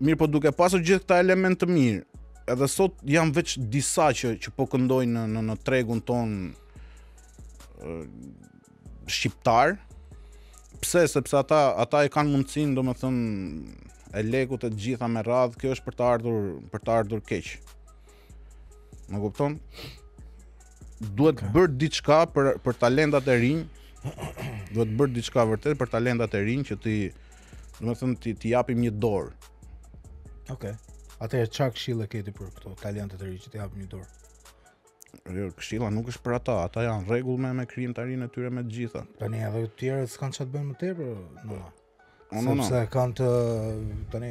mirëpo duke pasur gjithë këta elementë të mirë, edhe sot janë veç disa që që po këndojnë në në, në tregun tonë uh, shqiptar. Pse? Sepse ata ata e kanë mundësinë, domethënë e lekut e të gjitha me radhë, kjo është për të ardhur, për të ardhur keq. Më kupton? Duhet okay. bërë diçka për për talentat e rinj. Duhet bërë diçka vërtet për talentat e rinj që ti, domethënë t'i t'i japim një dorë. Okej. Okay. Atëherë çfarë këshille ke ti për këto talentat e rinj që t'i japim një dorë? Jo, këshilla nuk është për ata, ata janë në rregull me me krijimtarinë e tyre me të gjitha. Tani edhe të tjerët s'kanë ça t'bëjnë më tepër, no. Unë unë. Sepse kanë të tani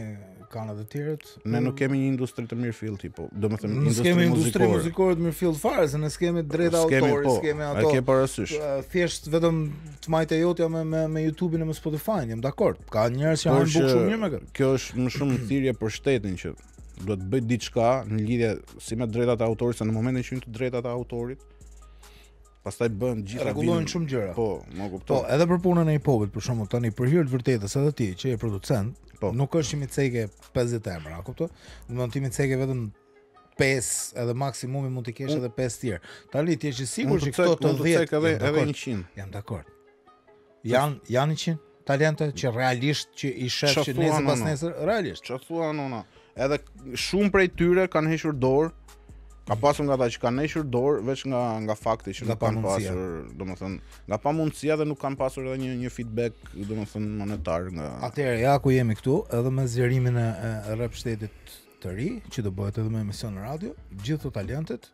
kanë edhe të tjerët. Ne nuk kemi një industri të mirëfilltë po. Domethënë Nuk industri kemi industri muzikore. muzikore të mirëfilltë fare, se ne s'kemi të drejta S'kemi, autori, po, s'kemi a ato. ke parasysh. Eh, Thjesht vetëm të mbetet e jotja me me, me YouTube-in e me Spotify-n, jam dakord. Ka njerëz që Por hanë bukë që shumë mirë me këtë. Kjo është më shumë thirrje për shtetin që duhet të bëjë diçka në lidhje si me drejtat e autorit, se në momentin që hyjnë të drejtat e autorit, pastaj bëhen të gjitha rregullohen shumë gjëra. Po, më kupton. Po, edhe për punën e hip hopit, për shembull, tani për hir të vërtetës edhe ti që je producent, po. nuk është që m'i ceke 50 emra, a kupton? Do të thotë ti më ceke vetëm 5, edhe maksimumi mund të kesh edhe 5 të tjerë. Tani ti je i sigurt që këto të 10 edhe edhe 100. Jam dakord. Janë janë 100 talente që realisht që i shef që nesër pas nesër realisht. Ça thua nona? Edhe shumë prej tyre kanë hequr dorë. Ka mm. pasur nga ata që kanë hequr dorë veç nga nga fakti që nuk kanë pasur, domethënë, nga pamundësia dhe nuk kanë pasur edhe një një feedback, domethënë, monetar nga Atëherë ja ku jemi këtu, edhe me zgjerimin e rrep shtetit të ri, që do bëhet edhe me emision në radio, gjithë talentet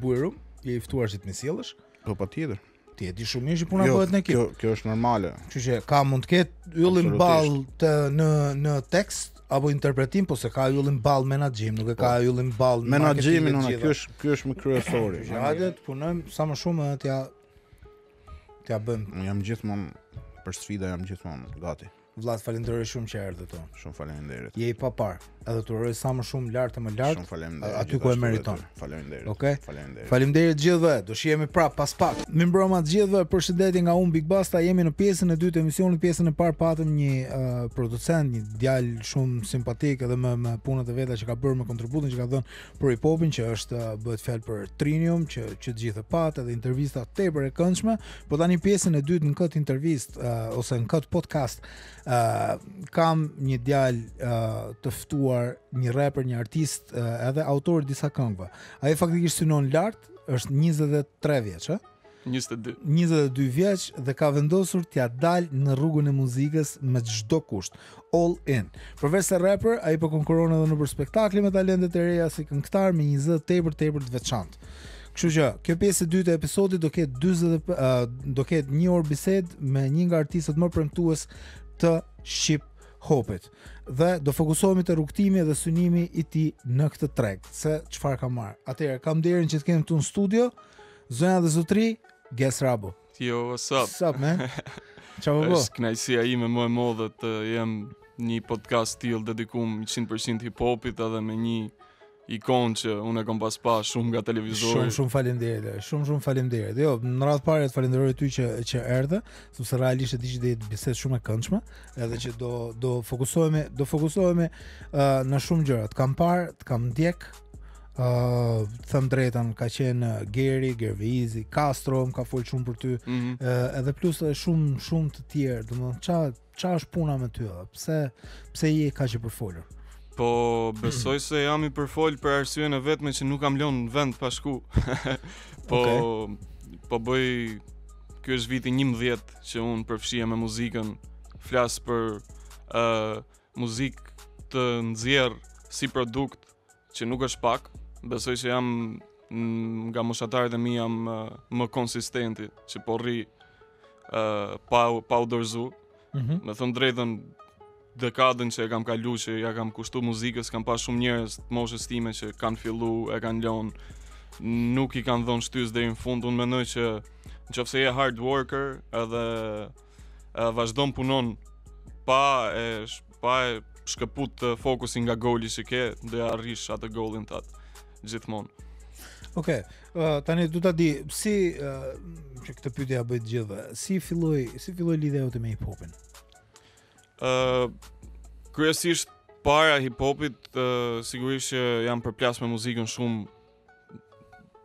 Bujrum, je i ftuar t'i sjellësh. Po patjetër. Ti e di shumë mirë që puna jo, bëhet në ekip. Kjo kjo është normale. Kështu që ka mund të ketë yllin në ballë të në në tekst apo interpretim, po s'e ka yllin në ballë menaxhim, nuk e ka po. yllin në ballë menaxhim. Menaxhimi unë ky është ky është më kryesori. Ja, hajde të punojmë sa më shumë edhe t'ia t'ia bëjmë. Unë jam gjithmonë për sfida jam gjithmonë gati. Vëlla, të falenderoj shumë që erdhe këtu. Shumë faleminderit. Je i paparë. Edhe të uroj sa më shumë lart e më lart. Shumë faleminderit. Aty ku e meriton. Faleminderit. Okej. Okay? Faleminderit. Faleminderit të gjithëve. Do shihemi prapë pas pak. Mirëmbrëma të gjithëve. Përshëndetje nga unë Big Basta. Jemi në pjesën e dytë të emisionit. Pjesën e parë patëm një uh, producent, një djalë shumë simpatik edhe me me punët e veta që ka bërë me kontributin që ka dhënë për hip hopin që është bëhet fjalë për Trinium që që të gjithë e patë edhe intervista tepër e këndshme, por tani pjesën e dytë në këtë intervistë uh, ose në këtë podcast uh, kam një djalë uh, të ftuar, një rapper, një artist, uh, edhe autor i disa këngëve. Ai faktikisht synon lart, është 23 vjeç, ë? Njëzet e dy. Njëzet e dy vjeç dhe ka vendosur t'ia dalë në rrugën e muzikës me çdo kusht. All in. Përveçse rapper, ai po konkurron edhe nëpër spektakle me talente të reja si këngëtar me një zë tepër tepër të veçantë. Kështu që kjo pjesë e dytë e episodit do ketë 40 uh, do ketë një orë bisedë me një nga artistët më premtues të shqip hopit. Dhe do fokusohemi te rrugëtimi dhe synimi i tij në këtë treg, se çfarë ka marrë. Atëherë kam nderin që të kem këtu në studio. Zonja dhe zotni, Ges Rabo. Yo, what's up? What's up, man? Qa po bon? Është knaqësia ime më e modhe të jem në një podcast të dedikum 100% hip-hopit edhe me një ikon që unë e kom pas pa shumë nga televizori. Shumë shumë faleminderit. Shumë shumë faleminderit. Jo, në radhë parë të falenderoj ty që që erdhe, sepse realisht e di që do jetë bisedë shumë e këndshme, edhe që do do fokusohemi, do fokusohemi uh, në shumë gjëra. Të kam parë, të kam ndjek, ë uh, them drejtën ka qenë Geri, Dervishi, Kastro, më ka fol shumë për ty. Ëh mm -hmm. uh, edhe plus edhe shumë shumë të tjerë, domethënë ça ça është puna me ty? Pse pse je kaq i përfolur? Po besoj se jam i përfol për arsyen e vetme që nuk kam lon vend pa shku. po okay. po bëj ky është viti 11 që un përfshihem me muzikën, flas për ëh uh, muzikë të nxjerr si produkt që nuk është pak, besoj se jam nga moshatarët e mi jam më konsistenti që po rri uh, pa, pa u dorëzu. Mm -hmm. Me thonë drejtën, dekadën që e kam kalu që ja kam kushtu muzikës, kam pa shumë njerëz të moshës time që kanë fillu, e kanë lonë, nuk i kanë dhonë shtys deri në fund, unë mendoj që në qofë se je hard worker edhe uh, vazhdon punon pa e pa e shkëput fokusin nga goli që ke, do ja arrish atë golin tat gjithmonë. Okej. Okay. Uh, tani du ta di si uh, që këtë pyetje ja bëj të gjithëve. Si filloi, si filloi lidhja jote me hip hopin? Ë uh, kryesisht para hip hopit uh, sigurisht që jam përplas me muzikën shumë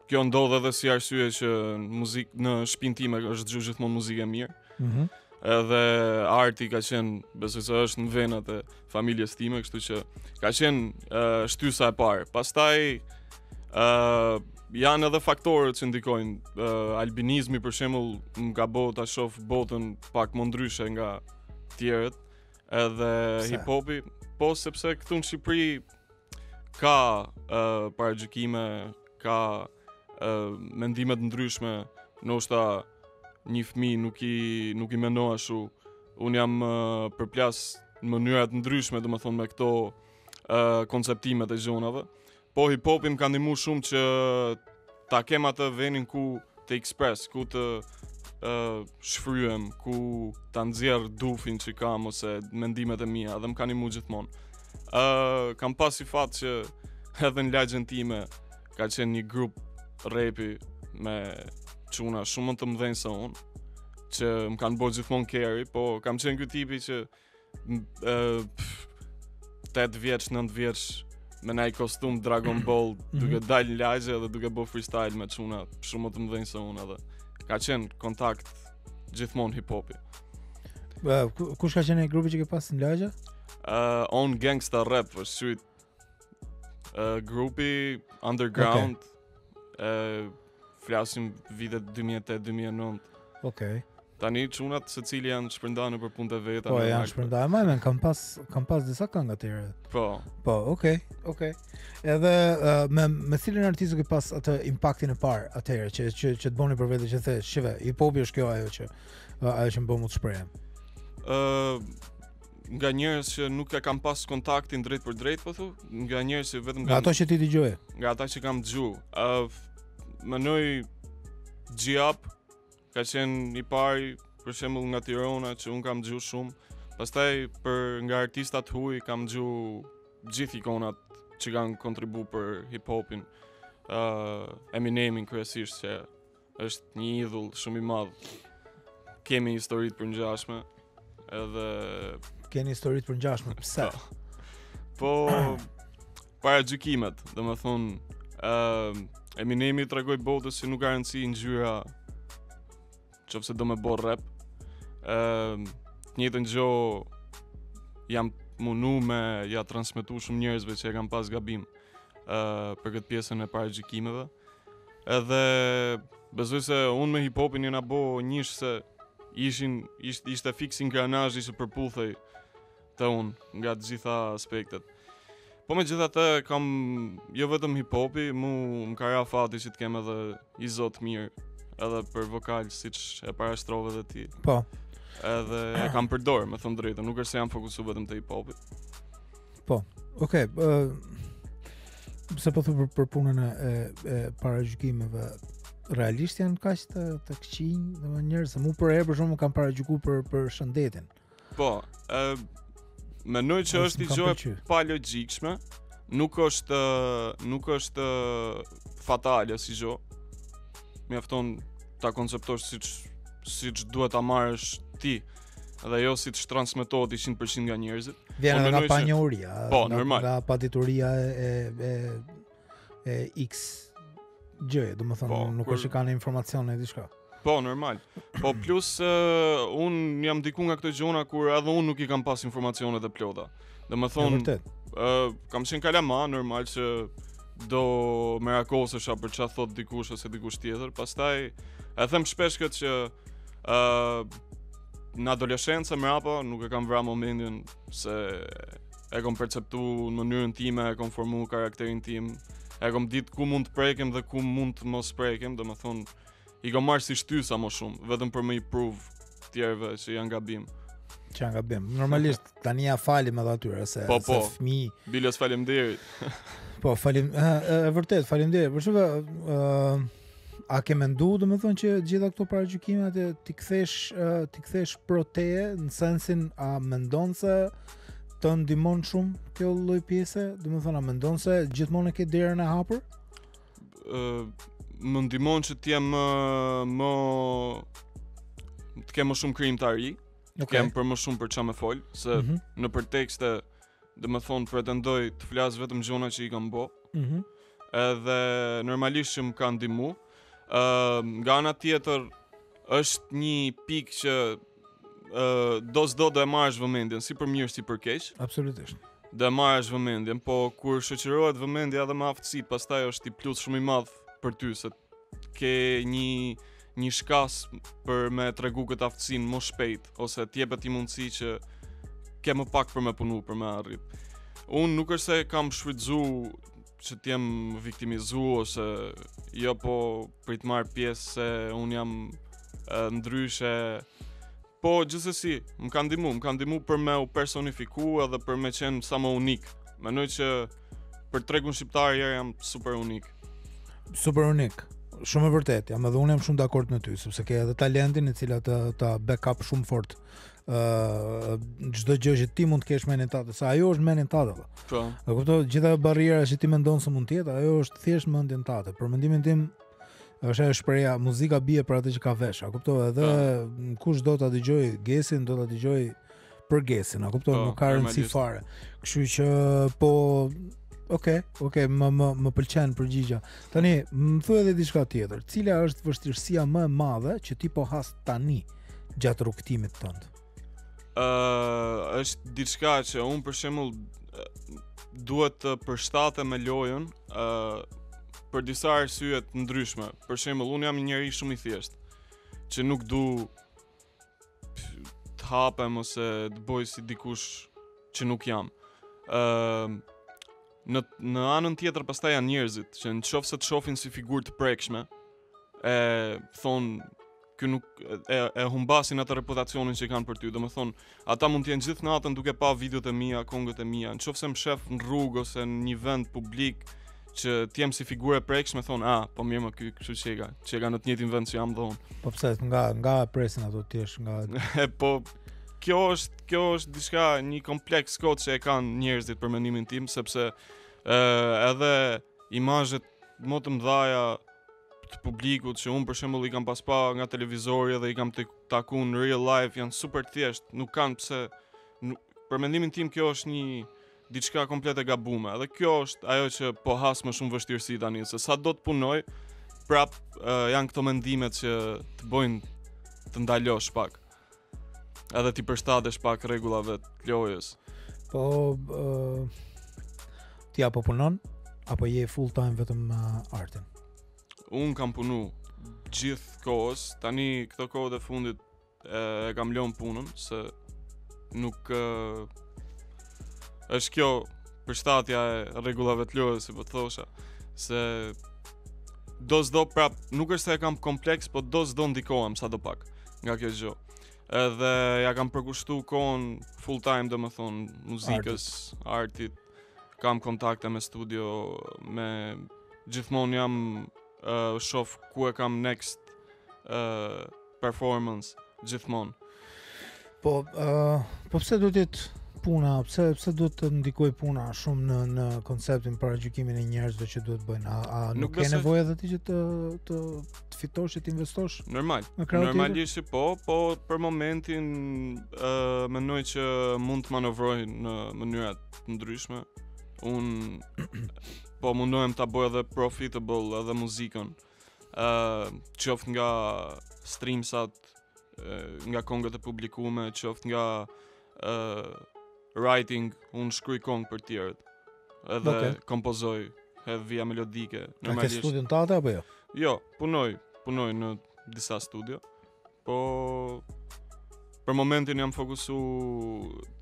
kjo ndodh edhe si arsye që muzik në shpinë time është nëgju gjithmonë muzikë e mirë. Mhm. Mm edhe arti ka qenë, besoj se është në venat e familjes time, kështu që ka qenë uh, shtysa e parë. Pastaj ë uh, janë edhe faktorët që ndikojnë. Uh, albinizmi për shembull më ka bo ta shoh botën pak më ndryshe nga tjerët. Edhe hip-hopi, po sepse këtu në Shqipëri Ka uh, paragjykime, ka uh, mendime të ndryshme, ndoshta një fëmijë nuk i nuk i mendon ashtu. Un jam uh, përplas në mënyra të ndryshme, domethënë me këto uh, konceptimet e gjonave. Po hip hopi m'ka ndihmu shumë që ta kem atë venin ku të express, ku të uh, shfryhem, ku ta nxjerr dufin që kam ose mendimet e mija edhe më ka ndihmu gjithmon. Uh, kam pas edhe fat që edhe në lagjen time ka qenë një grup repi me çuna shumë më të mëdhenj se unë që më kanë bo gjithmonë carry, po kam qenë ky tipi që 8 vjeç, 9 vjeç me naj kostum Dragon Ball mhm duke dalë në lagje dhe duke bërë freestyle me çuna shumë të mëdhenj se unë edhe. Ka qenë kontakt gjithmonë hip hopi. Kush ka qenë grupi që ke pas në lagje? Uh, jo Gangsta Rap, vëshqyt uh, grupi underground okay. uh, flasim vitet 2008-2009. Okej. Okay. Tani çunat secili janë shpërndar nëpër punët e veta. Po janë shpërndar, m'kanë kam pas kam pas disa këngë aty. Po. Po, okay, okay. Edhe uh, me me cilin artist ke pas atë impaktin e parë atëherë që që që të bëri për vete që the, shife, hip hopi është kjo ajo që uh, ajo që më bën mu të shprehem. Ë uh, nga njerëz që nuk e kam pas kontaktin drejtpërdrejt po thu, nga njerëz që vetëm nga ato që ti dëgjoje. Nga ata që kam dëgju. Ë uh, mendoj Xhiap ka qenë i pari për shembull nga Tirana që un kam dëgju shumë. Pastaj për nga artistët huaj kam dëgju gjithë ikonat që kanë kontribu për hip hopin. Ë uh, Eminemin kryesisht që është një idhull shumë i madh. Kemi histori të përngjashme edhe keni histori të përngjashme. Pse? Po, po paragjykimet, domethënë, ë uh, Eminemi i tregoi botës që nuk ka rëndësi ngjyra qoftë se do me bo rap. ë uh, Të njëjtën gjë jam mundu me ja transmetu shumë njerëzve që e kanë pas gabim ë uh, për këtë pjesën e paragjykimeve. Edhe besoj se unë me hip-hopin jena bo njësh se ishin, isht, ishte fix ingranazhi që përputhej te unë nga të gjitha aspektet. Po megjithatë kam jo vetëm hip-hopi, mu më ka ra fati që të kem edhe i zo të mirë edhe për vokal, siç e parashtrove dhe ti. Po. Edhe e kam përdorë, me thënë drejtën, nuk është se jam fokusu vetëm te hip-hopi. Po. Okej, okay, uh, se po thua për punën e e paragjykimeve realisht janë kaq të të këqinj, domethënë njerëz se mu përherë për shkakun kanë paragjyku për për shëndetin. Po, ë uh, mendoj që është një gjë e palogjikshme, nuk është nuk është fatale si gjë. Mjafton ta konceptosh siç siç duhet ta marrësh ti. dhe jo si të transmetohet 100% nga njerëzit. Vjen po nga panjohuria, po, nga, normal. nga padituria e, e, e, e X gjëje, domethënë, po, nuk kur... është që kanë informacione diçka. Po, normal. Po, plus, uh, unë jam ndiku nga këto gjona, kur edhe unë nuk i kam pas informacionet e plota. Domethënë, uh, kam qenë kalama, normal që do merakosesha për ça thotë dikush ose dikush tjetër, pastaj, e them shpesh këtë që uh, në adoleshencë mrapa, nuk e kam vra ma menjen se e kom perceptu në mënyrën time, e kom formu karakterin tim, e kom dit ku mund të prekem dhe ku mund të mos prekem, domethënë, I kam marrë si shtysa më shumë, vetëm për me i provu të tjerëve që janë gabim. Që janë gabim. Normalisht, tani ia falim edhe atyre, se, po, po. se fmi... Biles faleminderit. po, falim... E, e, e vërtetë, faleminderit. Për shembull, e, a ke mendu, domethënë që gjitha këto paragjykime, të t'i kthesh, t'i kthesh pro teje, në sensin, a mendon se të ndihmon shumë kjo lloj pjese, domethënë, a mendon se gjithmonë e ke derën e hapur? më ndihmon që të jem më më të kem më shumë krijimtari, të okay. kem për më shumë për ça me fol, se mm -hmm. nëpër tekste domethënë pretendoj të flas vetëm gjona që i kam bë. Mhm. Mm edhe normalisht që më ka ndihmu. Ëm uh, nga ana tjetër është një pikë që uh, do s'do do e marrësh vëmendjen si për mirë si për keq. Absolutisht. Do e marrësh vëmendjen, po kur shoqërohet vëmendja edhe me aftësi, pastaj është i plus shumë i madh për ty se të ke një një shkas për me tregu këtë aftësin më shpejt ose të jepet një mundësi që ke më pak për me punu për me arrit. Unë nuk është se e kam shfrytzu që të jem viktimizu ose jo po prit të marr pjesë se un jam ndryshe po gjithsesi më ka ndihmu më ka ndihmu për me u personifiku edhe për me qen sa më unik mendoj që për tregun shqiptar ja jam super unik super unik shumë e vërtetë jam edhe unë jam shumë dakord me ty sepse ke edhe talentin e cila të ta backup shumë fort ë çdo gjë që ti mund të kesh në menjen tate, se ajo është në menjen tate. Po. E kupton, gjithë ajo barriera që ti mendon se mund të jetë, ajo është thjesht në mendjen tate. Për mendimin tim është ajo shprehja, muzika bie për atë që ka vesh. A kupton, edhe po. kush do ta dëgjojë Gesin, do ta dëgjojë për Gesin, a kupton, po, nuk ka rëndësi fare. Kështu që po Ok, ok, më më më pëlqen përgjigja. Tani, më thuaj edhe diçka tjetër. Cila është vështirësia më e madhe që ti po has tani? gjatë rrugëtimit tënd? Ëh, uh, është diçka që un për shembull duhet të përshtatem me lojën, ëh, uh, për disa arsye të ndryshme. Për shembull, un jam një njeri shumë i thjeshtë që nuk du të hapem ose të bëj si dikush që nuk jam. Ëh, uh, në në anën tjetër pastaj janë njerëzit që në qoftë se të shohin si figurë të prekshme, e thonë ky nuk e, e humbasin atë reputacionin që kanë për ty. Domethën, ata mund të jenë gjithë natën duke pa videot e mia, këngët e mia. Nëse më shef në rrugë ose në një vend publik që të jem si figurë e prekshme, thonë, "A, ah, po mirë më ky, kështu qenka, qenka në të njëjtin vend që jam dhe unë." Po pse nga nga presin ato ti është nga po kjo është kjo është diçka një kompleks kot që e kanë njerëzit për mendimin tim sepse ë edhe imazhet më të mëdhaja të publikut që unë për shembull i kam pas pa nga televizori dhe i kam taku në real life janë super të thjeshtë, nuk kanë pse, për mendimin tim kjo është një diçka komplet e gabuar. Dhe kjo është ajo që po has më shumë vështirësi tani se sado të punoj, prapë uh, janë këto mendimet që të bëjnë të ndalosh pak. Edhe t'i përshtatesh pak rregullave të lojës. Po uh, ti a po punon apo je full time vetëm uh, artin. Unë kam punu gjithë kohës, tani këto kohët e fundit e, e kam lënë punën se nuk e, është kjo përshtatja e rregullave të lojës, si po thosha, se do s'do prapë, nuk është se e kam kompleks, po do s'do ndikohem sado pak. nga kjo gjë. Edhe ia kam përkushtu kohën full time domethënë muzikës, artit. Kam kontakte me studio, me gjithmonë jam uh, shof ku e kam next uh, performance gjithmonë. Po, uh, po pse duhet jetë puna, pse pse duhet të ndikojë puna shumë në në konceptin paragjykimin e njerëzve që duhet të bëjnë? A, a nuk, nuk ke nevojë edhe ti që të të të fitosh e të investosh? Normal. Normalisht që po, po për momentin ë uh, mendoj që mund të manovroj në mënyra të ndryshme. Unë po mundohem ta bëj edhe profitable edhe muzikën. ë uh, qoftë nga streamsat, uh, nga këngët e publikuara, qoftë nga uh, writing, unë shkruaj këngë për tjerët. Edhe okay. kompozoj edhe vija melodike. Normalisht. Ke studion tate apo jo? Jo, punoj, punoj në disa studio. Po për momentin jam fokusu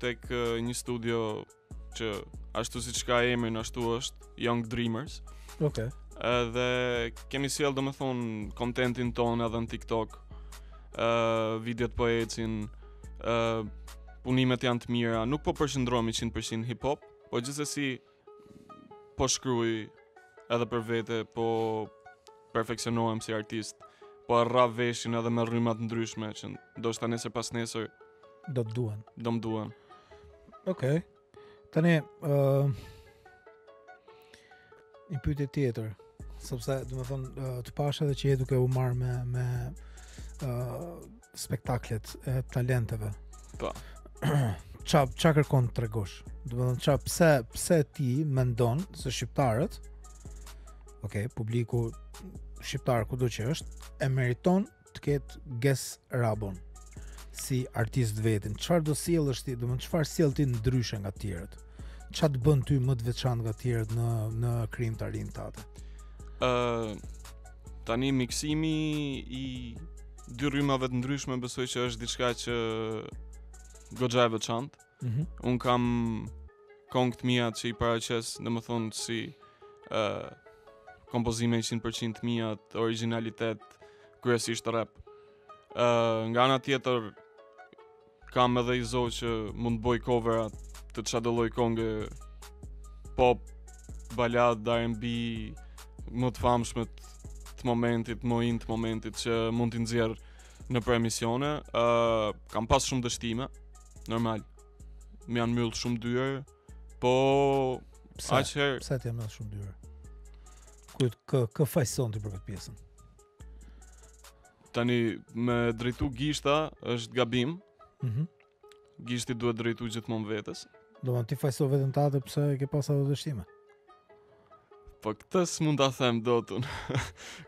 tek një studio që ashtu siç ka emrin ashtu është Young Dreamers. Okay. Edhe kemi sjellë domethënë kontentin tonë edhe në TikTok. Ë uh, videot po ecin, ë uh, punimet janë të mira, nuk po përqendrohemi 100% hip hop, po gjithsesi po shkruaj edhe për vete, po perfeksionohem si artist, po rrah veshin edhe me rryma të ndryshme që ndoshta nesër pasnesër do të duhen. Do më duhen. Okej. Tani, ë uh, një pyetje tjetër, sepse domethënë uh, të pashë edhe që je duke u marr me me ë uh, spektaklet e talenteve. Po. Ça ça kërkon të tregosh? Domethënë ça pse pse ti mendon se shqiptarët Ok, publiku shqiptar kudo që është e meriton të ketë Ges Rabon si artist vetin. Çfarë do sjellësh ti? Domethënë çfarë sjell ti ndryshe nga të tjerët? Ça të bën ty më të veçantë nga tjerët në, në krijimtarinë tate? Uh, tani miksimi i dy rrymave të ndryshme besoj që është diçka që goxha e veçantë. Mm -hmm. Unë kam kongët e mia që i paraqes, domethënë si ë uh, kompozime 100% të mia, origjinalitet kryesisht rap. ë uh, nga ana tjetër Kam edhe një zo që mund të bëj covera të çdo lloj kënge pop, balad, R&B, më të famshme të momentit, më in të momentit që mund t'i nxjerr nëpër emisione. Ë uh, kam pas shumë dështime, normal. Më janë mbyll shumë dyer, po pse? Aq herë. Pse t'u myllën shumë dyer? Ku kë kë fajson ti për këtë pjesën? Tani me drejtu gishta është gabim. Mhm. Gishti duhet drejtu gjithmonë vetes. Domethënë ti fajson veten tate pse e ke pas ato dështime. Po këtë s'mund ta them dot unë.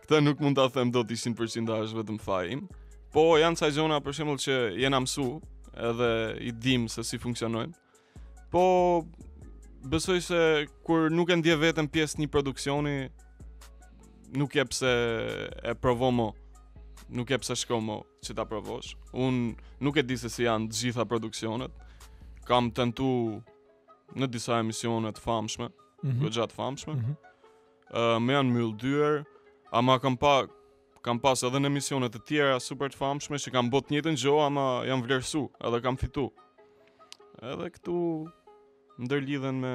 këtë nuk mund ta them dot 100% a është vetëm faji im. Po janë ca gjona për shembull që jena mësu edhe i dim se si funksionojnë. Po besoj se kur nuk e ndje veten pjesë e një produksioni nuk ke pse e provo mo nuk ke pse shko mo që ta provosh unë nuk e di se si janë të gjitha produksionet kam tentu në disa emisione të famshme mm -hmm. goxha të famshme mm -hmm. uh, më janë myll dyer ama kam pa Kam pas edhe në emisione të tjera super të famshme që kam bo të njëjtën gjo, ama jam vlerësu edhe kam fitu. Edhe këtu ndërlidhen me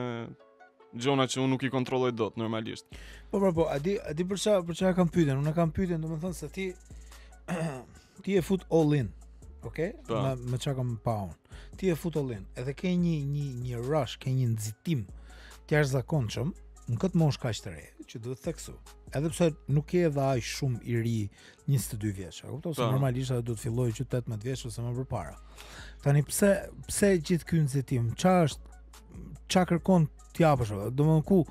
gjona që unë nuk i kontrolloj dot normalisht. Po po po, a e di a e di për çfarë për çfarë e kam pyetjen? Unë e kam pyetjen, domethënë se ti ti e fut all in. Okej? Po. Me me çka kam pa unë. Ti e fut all in. Edhe ke një një një rush, ke një nxitim të jashtëzakonshëm në këtë moshë kaq të re, që duhet theksu. Edhe pse nuk je edhe aq shumë i ri 22 vjeç, a kupton se po. normalisht ajo do të fillojë që 18 vjeç ose më përpara. Tani pse pse gjithë ky nxitim? Ç'a është ç'a kërkon ti japësh? Domthon ku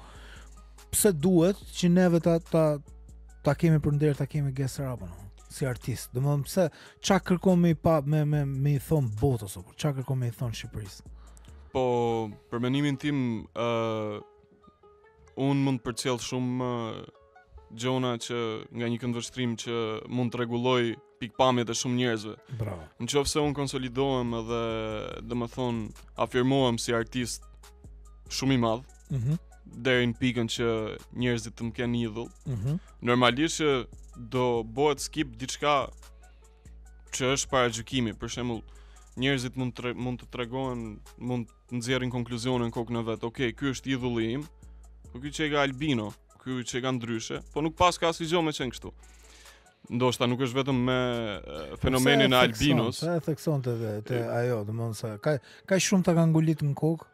pse duhet që neve ta ta ta kemi për nder ta kemi guest rapën si artist. Domthon pse ç'a kërkon me pa me me me i thon' botës apo ç'a kërkon me i thon Shqipërisë? Po për mendimin tim ë uh Unë mund të përcjell shumë gjona që nga një këndvështrim që mund të rregulloj pikpamjet e shumë njerëzve. Bravo. Në qoftë se un konsolidohem dhe domethën afirmohem si artist shumë i madh. Mhm. Mm deri në pikën që njerëzit të më kenë idhull. Mhm. Mm Normalisht që do bëhet skip diçka që është paragjykimi, për shembull, njerëzit mund të mund të tregohen, mund nxjerrin konkluzione në kokën e vet. Okej, okay, ky është idhulli im. Po ky që e ka albino, ky që e ka ndryshe, po nuk paska asigjo me qenë kështu. Ndoshta nuk është vetëm me fenomenin e albinos. Sa e thekson te te ajo, domethon sa, ka, ka shumë ta kanë ngulit në kokë?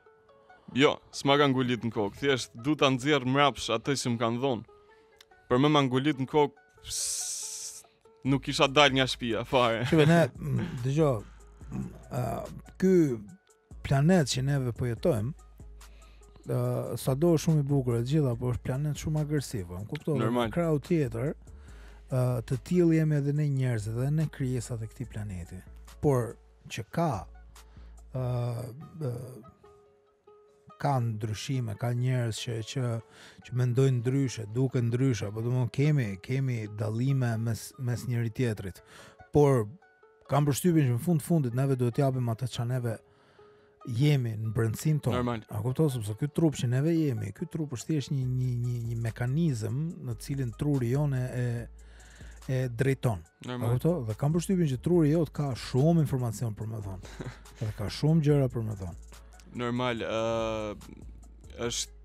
Jo, s'ma kanë ngulit në kokë, thjesht du ta nxjerr mrapsht atë që më kanë dhonë. Për me ma ngulit në kokë, nuk kisha dalë nga shpia, fare. Që më dëgjo, uh, ky planet që neve po jetojmë, ë uh, sado është shumë i bukur e gjitha, por është planet shumë agresiv. Më kupton, në krahun tjetër, ë uh, të tillë jemi edhe ne njerëzit edhe ne krijesat e këtij planeti. Por që ka ë uh, uh, ka ndryshime, ka njerëz që që që mendojnë ndryshe, duken ndryshe, apo domthon kemi kemi dallime mes mes njëri tjetrit. Por Kam përshtypjen që në fund të fundit neve duhet të japim atë çka neve jemi në brendësin tonë. Normal. A kupton sepse ky trup që neve jemi, ky trup është thjesht një një një një mekanizëm në të cilin truri jonë e e drejton. Normal. A kupton? Dhe kam përshtypjen që truri jot ka shumë informacion për me dhon. Dhe ka shumë gjëra për me dhon. Normal, ë uh, është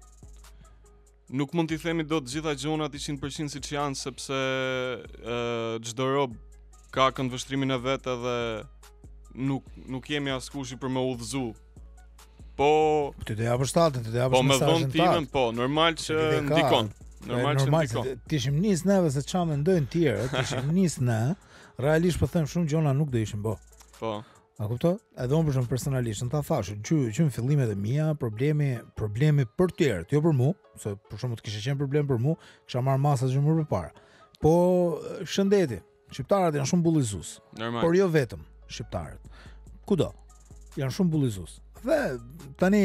Nuk mund t'i themi dot gjitha gjonat 100 përqind siç janë sepse çdo rob ka këndvështrimin e vet edhe nuk nuk jemi askushi për me udhëzu. Po ti do japësh tatin, ti do japësh mesazhin. Po me dhon timen, po normal që ndikon. Normal, normal që ndikon. Të ishim nis neve se ça mendojnë tjerë, të ishim nis ne. Realisht po them shumë gjona nuk do ishin bo. Po. A kupto? Edhe unë për shembull personalisht, unë ta thashë, që, që në fillimet e mia, problemi, problemi për tjerët, jo për mu, se për shembull të kishte qenë problem për mu, kisha marrë masat që më përpara. Po, shëndeti, shqiptarët janë shumë bullizues, Normal. por jo vetëm shqiptarët. Kudo, janë shumë bullizues. Dhe, tani,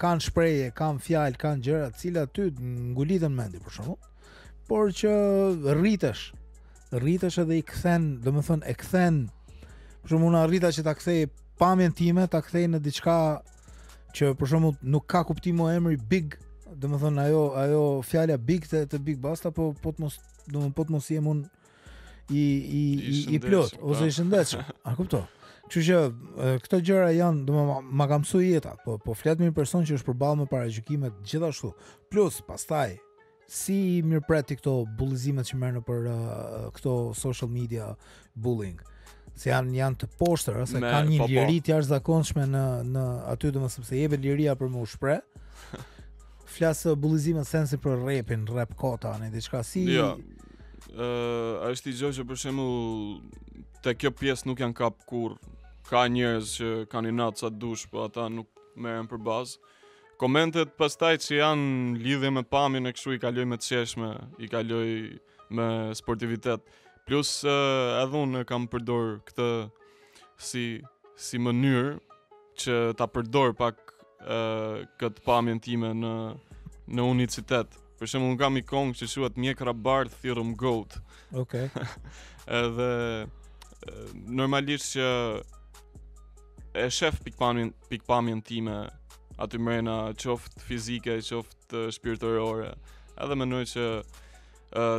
kanë shprehje, kanë fjalë, kanë gjëra, cilat ty ngulitën mendje, për shembull, por që rritesh, rritesh edhe i kthen, do më thënë, e kthen, për shembull unë arrita që ta kthej pamjen time, ta kthej në diçka që për shembull nuk ka kuptim emri Big, do më thënë, ajo, ajo fjala Big të, të Big Basta, po, po të mos, do më po të mos jem unë i, i, i, i plot, po. ose i shëndoshë, a kupto? Kshu që këto gjëra janë, do më m'i ka msu jeta, po, po flet me një person që është përball me paragjykimet gjithashtu, plus, pastaj, Si i mirëpret ti këto bullizimet që merr nëpër uh, këto social media bullying? Se janë janë të poshtër, ose Me, kanë një po, po. liri të jashtëzakonshme në në aty domos sepse jepet liria për me u shpreh. Flas uh, bullizimet sensi për repin, rep kot a ndiçka si Jo. Ë, a është i gjë që për shembull te kjo pjesë nuk janë kap kurrë, ka njerëz që kanë inat sa dush, po ata nuk merren për bazë. Komentet pastaj që janë në lidhje me pamjen e kështu i kaloj me të qeshme, i kaloj me sportivitet. Plus uh, edhe unë kam përdor këtë si si mënyrë që ta përdor pak uh, këtë pamjen time në në unicitet. Për shembull unë kam i kongë që quhet Mjekra bardhë thirrëm GOAT Ok Edhe Normalisht që E shef pikëpamjen, pikëpamjen time Aty mrena qoftë fizike, qoftë shpirtërore Edhe menoj që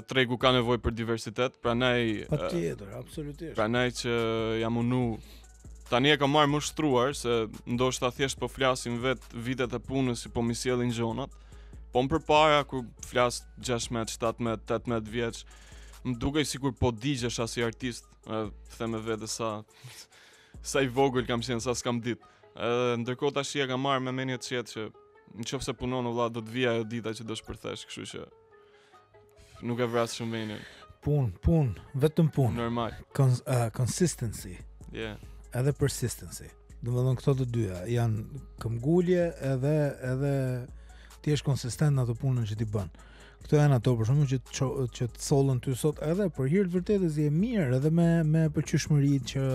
tregu ka nevoj për diversitet Pranej Patjetër, absolutisht Pranej që jam unu Tani e kam marrë më shtruar se ndoshta thjesht po flasin vetë vitet e punës si po m'i sjellin gjonat. Po më përpara kur flas 16, 17, 18 vjeç, më dukej sikur po digjesha si artist, e them me vete sa sa i vogël kam qenë, sa s'kam ditë. Edhe ndërkohë tash e kam marrë me mendje të qetë që nëse punon vëlla do të vijë ajo dita që do shpërthesh, kështu që Nuk e vras shumë menjen. Punë, punë, vetëm punë. Normal. Con, uh, consistency. Yeah. Edhe persistency. Domethënë këto të dyja janë këmbgulje edhe edhe të jesh konsistent në atë punën që ti bën. Këto janë ato për shembull që që, që të sollën ty sot edhe për hir të vërtetës je mirë edhe me me pëlqyeshmërinë që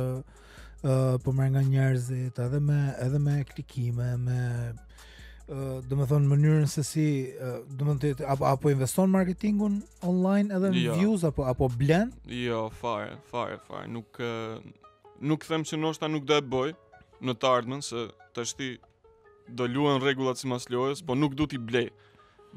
uh, po merr nga njerëzit, edhe me edhe me klikime, me uh, domethënë mënyrën se si uh, domethënë apo, apo investon marketingun online edhe në jo. views apo apo blen? Jo, fare, fare, fare. Nuk uh, nuk them se ndoshta nuk do e boj në të ardhmen se tash ti Do luash rregullat sipas lojës, po nuk du t'i blej.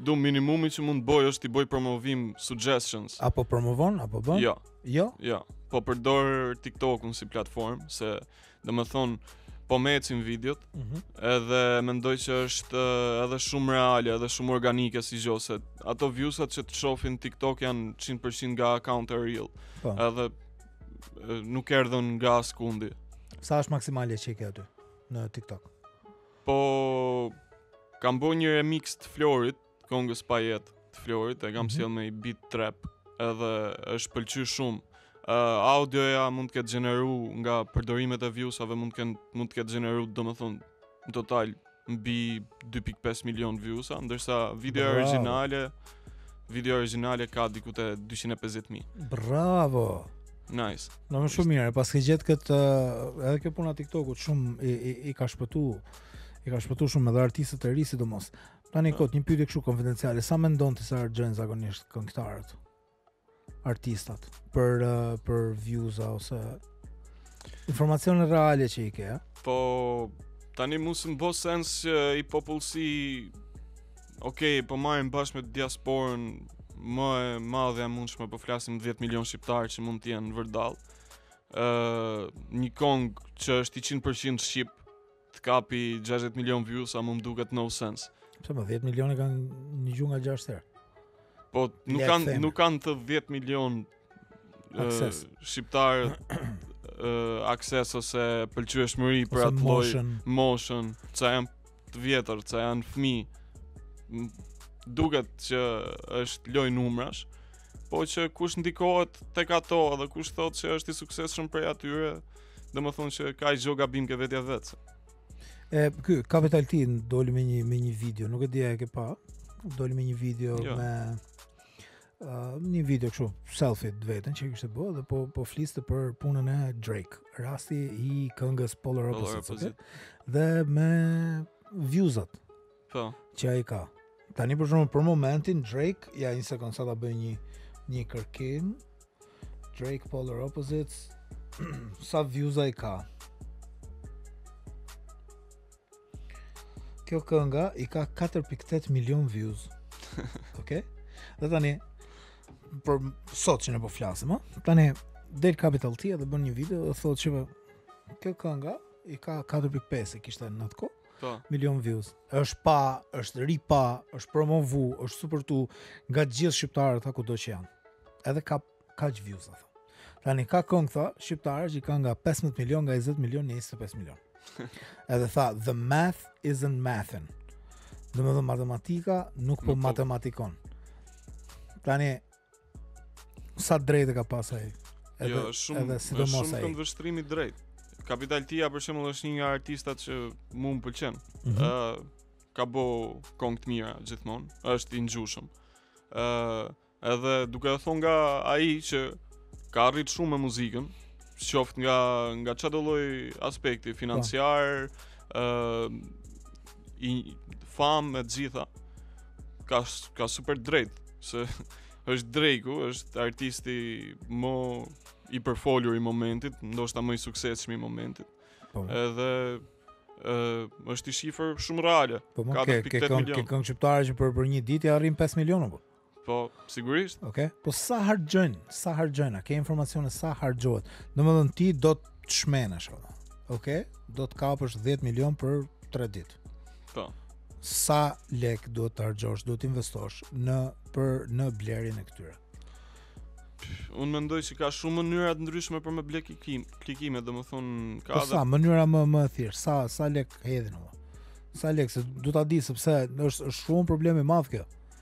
Po minimumi që mund të bëj është t'i bëj promovim suggestions. Apo promovon apo bën? Jo. Jo. Jo. Po përdor TikTokun si platformë se domethënë po me ecin videot, mm -hmm. edhe mendoj që është edhe shumë reale, edhe shumë organike si gjo, se ato viewsat që të shofin n'TikTok janë 100% nga accounte reale, pra. Po. edhe nuk erdhën nga askundi. Sa është maksimale që i ke aty? në TikTok. Po kam bo një remix të Florit, kongës Pa jetë të Florit, e kam mm -hmm. sjell me i beat trap, edhe është pëlqy shumë. Uh, audioja mund të ketë gjeneru nga përdorimet e viewsave mund të kenë mund të ketë gjeneru domethënë në total mbi 2.5 milion viewsa, ndërsa videoja Bravo. origjinale videoja origjinale ka diku te 250.000. Bravo. Nice. Domethënë shumë mirë, paske gjetë këtë, eh, edhe kjo puna TikTokut shumë i, i, i ka shpëtu, i ka shpëtu shumë edhe artistët e ri sidomos. Tani kot, një pyetje kështu konfidenciale, sa mendon ti se harxhojnë zakonisht këngëtarët? Artistat për eh, për views ose informacione reale që i ke? Po tani mos me bo sens që i popullsi Ok, po marrim bashkë me diasporën më të madhen e mundshme, po flasim 10 milion shqiptarë që mund të jenë vërdall. ë uh, një kong që është 100% shqip të kapi 60 milion viewsa, mu m'duket no sense. Pse, po 10 milion e kanë nigju nga 6 herë. Po nuk kanë nuk kanë të 10 milion akses. shqiptarët uh, akses ose pëlqyeshmëri për atë lloj moshën, moshën ca janë të vjetër, ca janë fëmijë. Duket që është loj numrash, po që kush ndikohet tek ato dhe kush thotë që është i suksesshëm prej atyre, domethënë që ka i gjo gabim ke vetja e vet. E ky Capital T doli me një me një video, nuk e di a e ke pa. Doli me një video jo. me uh, një video kështu selfie të vetën që kishte bo dhe po po fliste për punën e Drake, rasti i këngës Polar Opposites. Polar Opposite. Okay? Dhe me views-at. Po. Që ai ka. Tani për shembull për momentin Drake ja një sekond sa ta bëj një një kërkim. Drake Polar Opposites sa viewsa i ka? Kjo kënga i ka 4.8 milion views. Okej. Okay? Dhe tani për sot që ne po flasim, ha? Tani del Capital T dhe bën një video dhe thotë që kjo kënga i ka 4.5 e kishte në atë kohë. Po. Milion views. Është pa, është ri pa, është promovu, është supportu nga të gjithë shqiptarët kudo që janë. Edhe ka Kaq views na thon. Tani ka këngë tha shqiptare që kanë nga 15 milion, nga 20 milion, 25 milion. Edhe tha the math isn't mathin. Do të thotë matematika nuk po matematikon. Tani sa drejtë ka pas ai? Edhe jo, shumë, edhe sidomos ai. Shumë këndvështrimi drejt. Capital T-ja për shembull është një nga artistat që mua më pëlqen. Ëh, mm -hmm. uh, ka bo këngë të mira gjithmonë, është i nigjushëm. Ëh, uh, Edhe duke e thonë nga ai që ka arrit shumë me muzikën, qoftë nga nga çdo lloj aspekti financiar, ë uh, famë e të gjitha. Ka ka super drejt se është Drake-u, është artisti më i përfolur i momentit, ndoshta më i suksesshëm i momentit. Po. Edhe ë uh, është i shifër shumë reale. Po, 4.8 milionë. Po, ke këngë shqiptare që për për një ditë arrin 5 milionë apo? Po, sigurisht. Okej. Okay. Po sa harxhojn? Sa harxhojn? A ke informacione sa harxhohet? Domethën ti do të shënosh apo? Okej, okay? do të kapësh 10 milion për 3 ditë. Po. Sa lek duhet të harxhosh, duhet të investosh në për në blerjen e këtyre? Unë mendoj se ka shumë mënyra të ndryshme për me ble klikim, klikime, domethënë ka po edhe sa mënyra më më e thjeshtë, sa sa lek hedhin apo? Sa lek se du ta di sepse është shumë problem i madh kjo.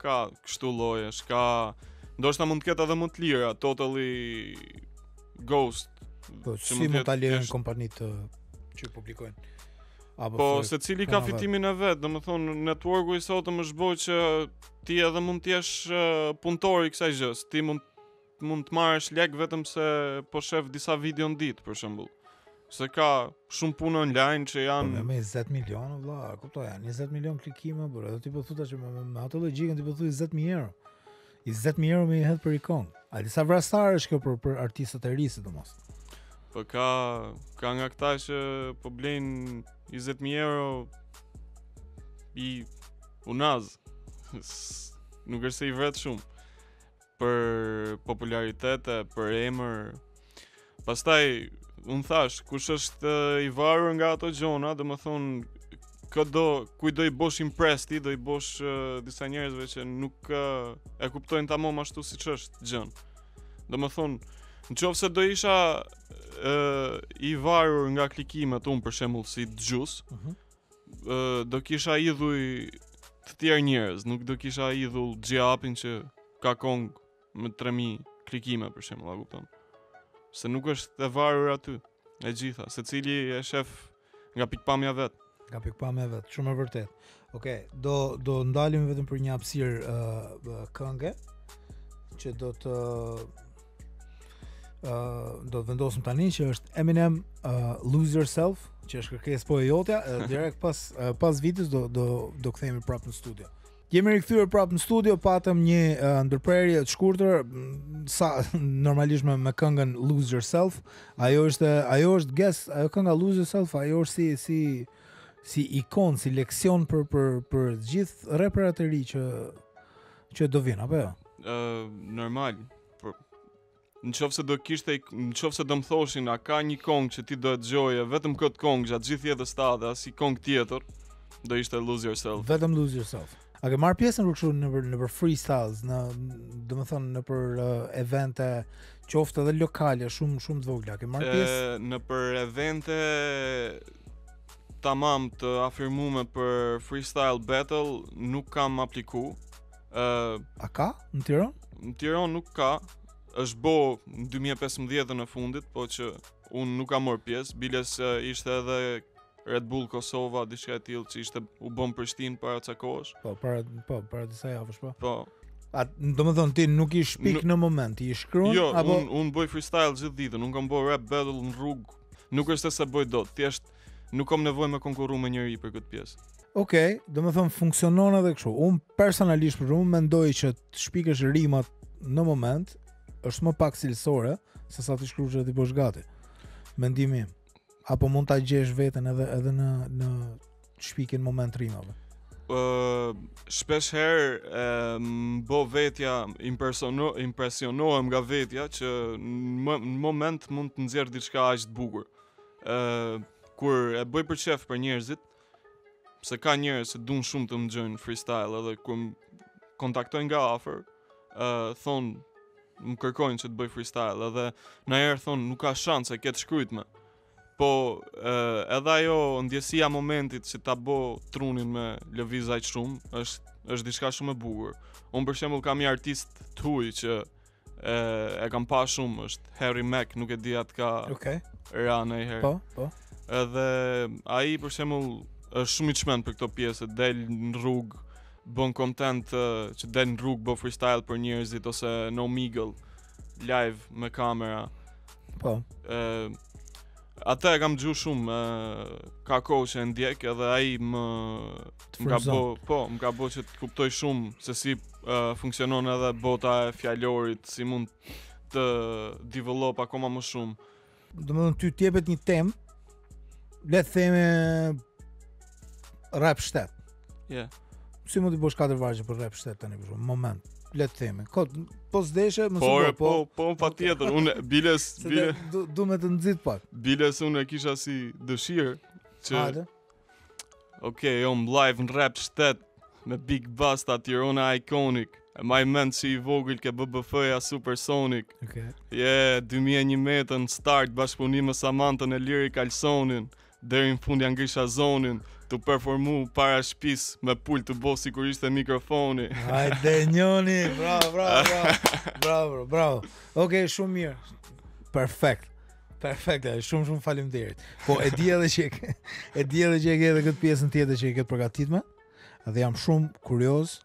Ka kështu llojesh, ka... Ndoshta mund të ketë edhe më të lira, totally ghost. Po, si mund ta lejojnë kompanitë që publikojnë? Apo po, secili ka fitimin e vet, domethonë, networku i sotëm të bo që ti edhe mund t'jesh punëtor i kësaj gjëjes, ti mund mund të marrësh lek vetëm se po shef disa video në ditë për shembull. Se ka shumë punë online që janë po, me 20 milionë vëlla, kuptoj, janë 20 milionë klikime, por edhe ti po thotë që me, me atë logjikën ti po thotë 20000 euro. 20000 euro me i hedh për i këngë. A di sa vrastare është kjo për për artistët e rinj sidomos. Po ka ka nga këta që po blejnë 20000 euro i unaz. Nuk është se i vret shumë. për popularitet e për emër. Pastaj un thash, kush është i varur nga ato gjona, domethënë kujt do i bosh impress ti, do i bosh uh, disa njerëzve që nuk uh, e kuptojnë tamam ashtu siç është gjënë. Domethënë, nëse do isha uh, i varur nga klikimet un për shembull si Juice, uh mhm. -huh. do kisha idhuj të tjerë njerëz, nuk do kisha idhull Gjiapin që ka kong me 3000 klikime për shembull, a kupton? Se nuk është e varur aty e gjitha, secili e shef nga pikpamja vet. Nga pikpamja vet, shumë e vërtet. Okej, okay, do do ndalemi vetëm për një hapësirë uh, kënge që do të Uh, do të vendosim tani që është Eminem uh, Lose Yourself, që është kërkesë po e jotja, uh, direkt pas uh, pas videos do do do kthehemi prapë në studio. Jemi rikthyer prapë në studio, patëm një uh, ndërprerje të shkurtër mm, se normalisht me, me këngën Lose Yourself. Ajo është ajo është guest, ajo kënga Lose Yourself, ajo është si si si ikon, si leksion për për për gjithë reperat e ri që Që do vijnë apo jo? Ë uh, normal. Por në qoftë se do kishte në qoftë se do më thoshin a ka një kong që ti do të dëgjoje vetëm kët kong gjatë gjithë jetës tate dhe asi kong tjetër do ishte lose yourself. Vetëm lose yourself. A ke marr pjesë nëpër kështu nëpër, nëpër freestyles, në domethënë nëpër uh, evente qoftë edhe lokale, shumë shumë të vogla. Ke marr pjesë? Ë nëpër evente tamam të afirmume për freestyle battle nuk kam apliku. Ë uh, A ka në Tiranë? Në Tiranë nuk ka. Është bo në 2015 e fundit, po që un nuk kam marr pjesë, biles uh, ishte edhe Red Bull Kosova diçka e tillë që ishte u bo n'Prishtinë para ca kohësh. Po, para po, para disa javësh po. Po. A domethënë ti nuk i shpik në moment, i shkruan jo, apo Jo, un un bëj freestyle gjithë ditën, un kam bërë rap battle në rrugë Nuk është se s'e bëj dot, thjesht nuk kam nevojë me konkurru me njeri për këtë pjesë. Ok, domethënë funksionon edhe kështu. Unë personalisht por unë mendoj që të shpikësh rimat në moment është më pak cilësore sesa t'i shkruash edhe t'i bësh gati. Mendimi im. Apo mund ta gjesh veten edhe edhe në në shpikjen n'moment rimave? Uh, shpeshherë uh, m'bo vetja impresiono, impresionohem nga vetja që në moment mund të nxjerr diçka aq të bukur. ë uh, kur e bëj për qejf për njerëzit, se ka njerëz që duan shumë të më dëgjojnë freestyle edhe kur më kontaktojnë nga afër, ë uh, thon më kërkojnë që të bëj freestyle edhe najherë thon nuk ka shanse e ke t'shkrujtme. Po, edhe ajo ndjesia e momentit që ta bo trunin me lëviz aq shumë, është, është diçka shumë e bukur. Unë për shembull kam një artist të huaj që e, e kam pa shumë, është Harry Mack, nuk e di a të ka okay. ra najherë. Po, po. Edhe ai për shembull është shumë i çmend për këto pjesë, del në rrugë, bën content që del në rrugë, bën freestyle për njerëzit ose n'Omegle. live me kamera. Po. Ë atë e kam dëgju shumë, ka kohë që e ndjek edhe ai më më ka bo, po, më ka bo që të kuptoj shumë se si uh, funksionon edhe bota e fjalorit, si mund të develop akoma më shumë. Domethënë ty t'jepet një temë, le të themi rap shtet. Ja. Yeah. Si mund të bosh katër vargje për rap shtet tani për shumë, moment, le të themi. Kot, po s'deshe, më po, po, po, po, patjetër, unë biles, bile... Du, du me të nxit pak. Biles unë e kisha si dëshirë, që... Hajde. Ok, jom live në rap shtet Me Big Basta Tirona iconic E maj mend si i vogël ke BBF-ja supersonic Ok Je, 2001 metën start bashkëpunim me Samantën e Lirik Alsonin Deri në fund janë grisha zonin Tu performu para shpis me pull tu bo sikur ishte mikrofoni Hajde njoni, bravo, bravo, bravo, bravo, bravo Ok, shumë mirë Perfekt Perfekt, e shumë shumë faleminderit. Po e di edhe që e di edhe që e ke edhe këtë pjesën tjetër që e ke përgatitme. Dhe jam shumë kurioz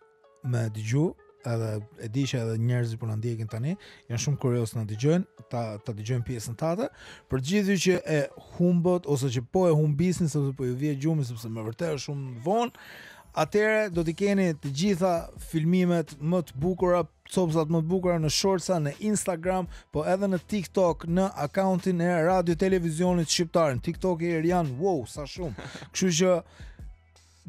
me dëgju, edhe e di që edhe njerëzit po na ndjekin tani, janë shumë kurioz të na dëgjojnë, ta ta dëgjojnë pjesën tënde. Për gjithë ju që e humbët ose që po e humbisni sepse po ju vjen gjumi sepse me vërtet është shumë vonë, atëherë do t'i keni të gjitha filmimet më të bukura Copëzat më të bukura në shortsa në Instagram, po edhe në TikTok në akauntin e Radio Televizionit Shqiptar. Në TikTok, Erian, wow, sa shumë. Kështu që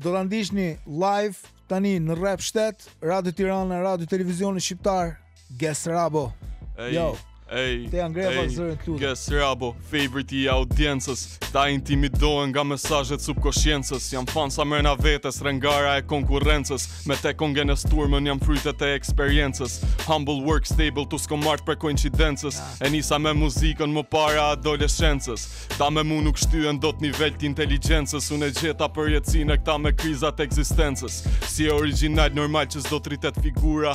do ta ndiqni live tani në Rap Shtet, Radio Tirana, Radio Televizionit Shqiptar, Ges Rabo. Ej, jo. Ej, Te angre pa zërin këtu. Ges Rabo, favorite i audiencës. Ta intimidohen nga mesazhet subkoshiencës. Jam fan sa mrena vetes, rrëngara e konkurrencës. Me te kongen e sturmën jam frytet e eksperiencës. Humble work stable tu s'ko martë për koincidencës. E nisa me muzikën më para adoleshencës. Ta me mu nuk shtyhen dot nivel t'inteligjencës. Unë e gjeta përjetësinë e këta me krizat e ekzistencës. Si origjinal normal që s'do të rritet figura.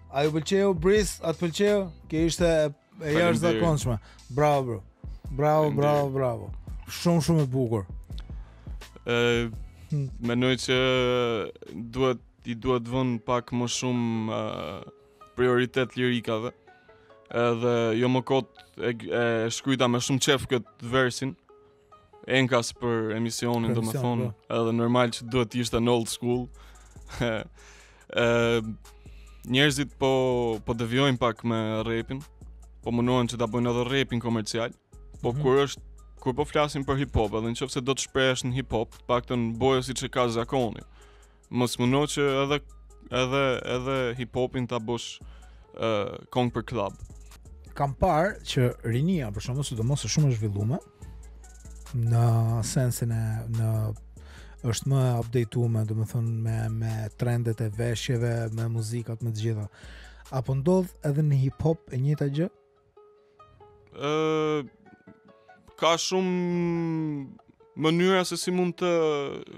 A ju pëlqeu Bris? A të pëlqeu? Kjo ishte e jashtëzakonshme. Bravo bro. Bravo, bravo, bravo. Shumë shumë e bukur. Ë hmm. mendoj që duhet i duhet vënë pak më shumë uh, prioritet lirikave. Edhe jo më kot e, e shkruajta me shumë qejf kët versin. Enkas për emisionin, domethonë, po. edhe normal që duhet të ishte në old school. e, njerëzit po, po devijojnë pak me repin, po munohen që ta bëjnë edhe repin komercial, po mm -hmm. kur është kur po flasim për hip hop, edhe në qoftë se do të shprehesh në hip hop, t'paktën bojo siç e ka zakoni. Mos u mundo që edhe edhe edhe hip hopin ta bësh ë uh, këngë për club. Kam parë që rinia për shembull sidomos është shumë e zhvillume në sensin e në është më e updateume, domethënë me me trendet e veshjeve, me muzikat, me të gjitha. Apo ndodh edhe në hip hop e njëjta gjë? ë ka shumë mënyra se si mund të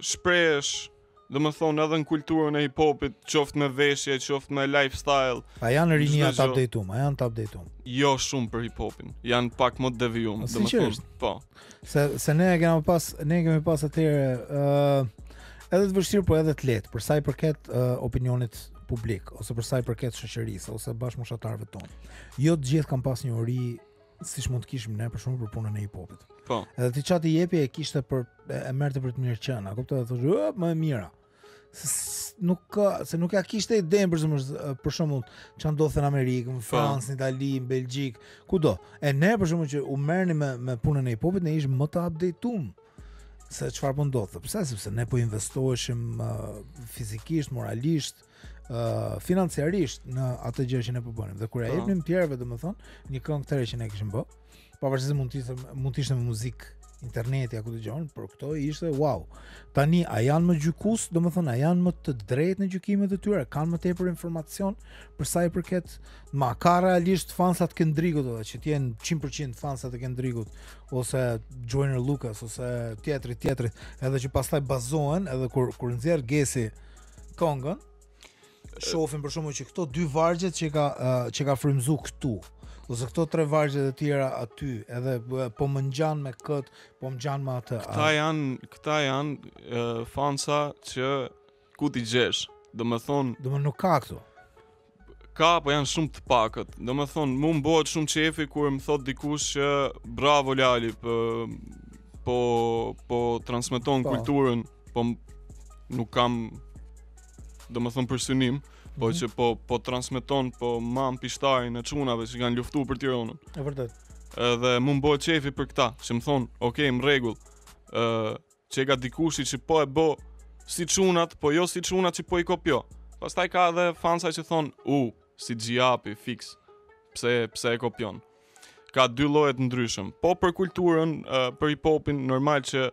shprehesh domethënë edhe në kulturën e hip-hopit, qoftë me veshje, qoftë me lifestyle. A janë rinia të update-um, a janë të update-um? Jo shumë për hip-hopin, janë pak më devijum, domethënë, po. Se se ne e kemi pas, ne e kemi pas atëherë ë uh, edhe të vështirë po edhe të lehtë për sa i përket uh, opinionit publik ose për sa i përket shoqërisë ose bashkëmoshatarëve tonë. Jo të gjithë kanë pas një uri siç mund të kishim ne për shembull për punën e hip-hopit. Po. Edhe ti ça t'i jepje kishte për e merrte për të mirë qenë, a kuptoj, thoshte, "Ë, më e mira." nuk ka, se nuk ia kishte idenë për shembull, për shembull, ça ndodh në Amerikë, në po. Francë, në Itali, në Belgjikë, kudo. E ne për shembull që u merrnim me me punën e hip-hopit, ne ishim më të updateum se çfarë po ndodhte. Pse? Sepse ne po investoheshim uh, fizikisht, moralisht, uh, financiarisht në atë gjë që ne po bënim. Dhe kur e po. jepnim tjerve, domethënë, një këngë të re që ne kishim bë, Pavarësisht se mund të ishte mund të ishte me muzikë interneti apo dëgjon, por këto ishte wow. Tani a janë më gjykus, domethënë a janë më të drejtë në gjykimet e tyre, kanë më tepër informacion për sa i përket ma ka realisht fansa të Kendrickut ata që janë 100% fansat e Kendrickut ose Joyner Lucas ose tjetrit tjetrit, edhe që pastaj bazohen edhe kur kur nxjerr Gesi këngën, Shofin për shembull që këto dy vargjet që ka, që ka frymzu këtu, ose këto tre vargje të tjera aty, edhe po më ngjan me kët, po më ngjan me atë. Këta janë, këta janë fansa që ku t'i gjesh. Domethënë, do me nuk ka këtu. Ka, po janë shumë të pakët. Domethënë, mu më bëhet shumë qejfi kur më thot dikush që bravo Lali po po po transmeton po. kulturën, po nuk kam domethënë për synim, po mm -hmm. që po po transmeton po man pishtarin e çunave që kanë luftu për Tironën. E vërtetë. Edhe mu më bohet qejfi për këta, që më thonë, "Ok, në rregull." ë uh, që e ka dikushi që po e bë si çunat, po jo si çunat që po i kopjo. Pastaj ka edhe fansa që thonë, "U, si xhiapi fiks." Pse pse e kopjon? Ka dy lloje të ndryshëm. Po për kulturën, uh, për hip hopin, normal që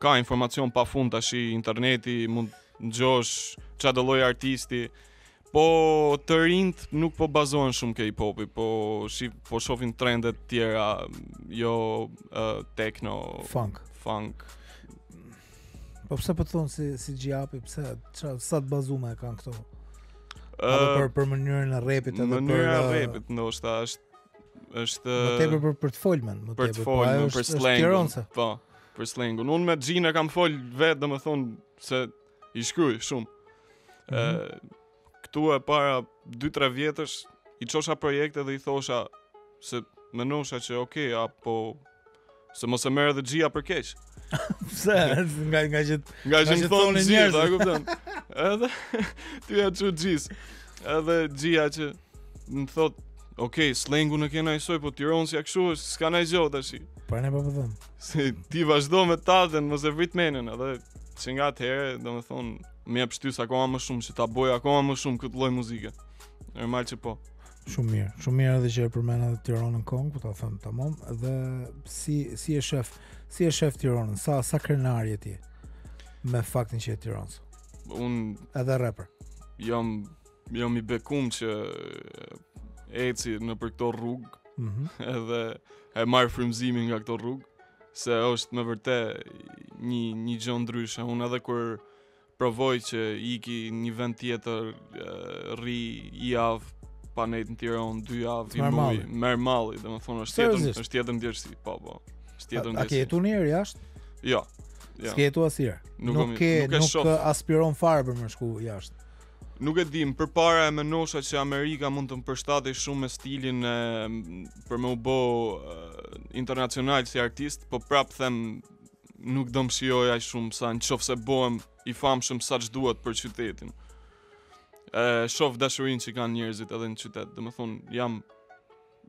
ka informacion pa fund tashi interneti, mund ngjosh çfarë do lloj artisti. Po të rinjt nuk po bazohen shumë ke hip hopi, po shi po shofin trende të tjera, jo uh, techno, funk, funk. Po pse po thon si si Gjapi, pse ça sa të bazuar e kanë këto? Uh, për për mënyrën e rrepit edhe mënyra për mënyrën e rrepit ndoshta është Është më tepër për për të folmen, më tepër për të po, folmen, për slengun. Po, për slengun. Unë me Xhinë e kam fol vetë, domethënë se i shkruaj shumë. Ëh, mm -hmm. këtu e para 2-3 vjetësh i çosha projekte dhe i thosha se menosha që ok, apo Se mos e merr edhe Xhia për keq. Pse? Nga nga që nga që thonë njerëz, a kupton? Edhe ti ia çu Xhisë. Edhe Xhia që më thot, "Ok, slengun e kena njësoj, po Tiron si akshu, s'ka nji gjo tash." Po ne po po them. Po ti vazhdo me taten, mos e vrit menën, edhe që nga atëherë, domethënë, më jep shtys akoma më shumë që ta boj akoma më shumë këtë lloj muzike. Normal që po. Shumë mirë. Shumë mirë edhe që e përmend edhe Tironën kon, po ta them tamam, dhe si si e shef, si e shef Tironën, sa sa krenar je ti me faktin që je tironas. Un edhe rapper. Jam jam i bekum që eci në për këto rrugë, mm -hmm. edhe e marr frymëzimin nga këto rrugë, se është me vërtet një një gjo ndryshe. Un edhe kur Provoj që iki një vend tjetër, rri i javë pa nejt në Tironë, dy javë, i muj, më merr malli, domethonë, është tjetër, është tjetër ndjesi, po, po, është tjetër ndjesi. A ke jetu najherë, jashtë? Jo. Jo. S'ke jetu asiherë? Nuk, nuk, ke, nuk, nuk shof... aspiron fare për me shku jashtë? Nuk e di, përpara e menosha që Amerika mund të më përshtatej shumë me stilin e, për me u bo uh, internacional si artist, po prapë them Nuk do më shijojë aq shumë sa në qofë se bohem i famshëm sa ç'duhet për qytetin. E shof dashurin që kanë njerëzit edhe në qytet, domethonë, jam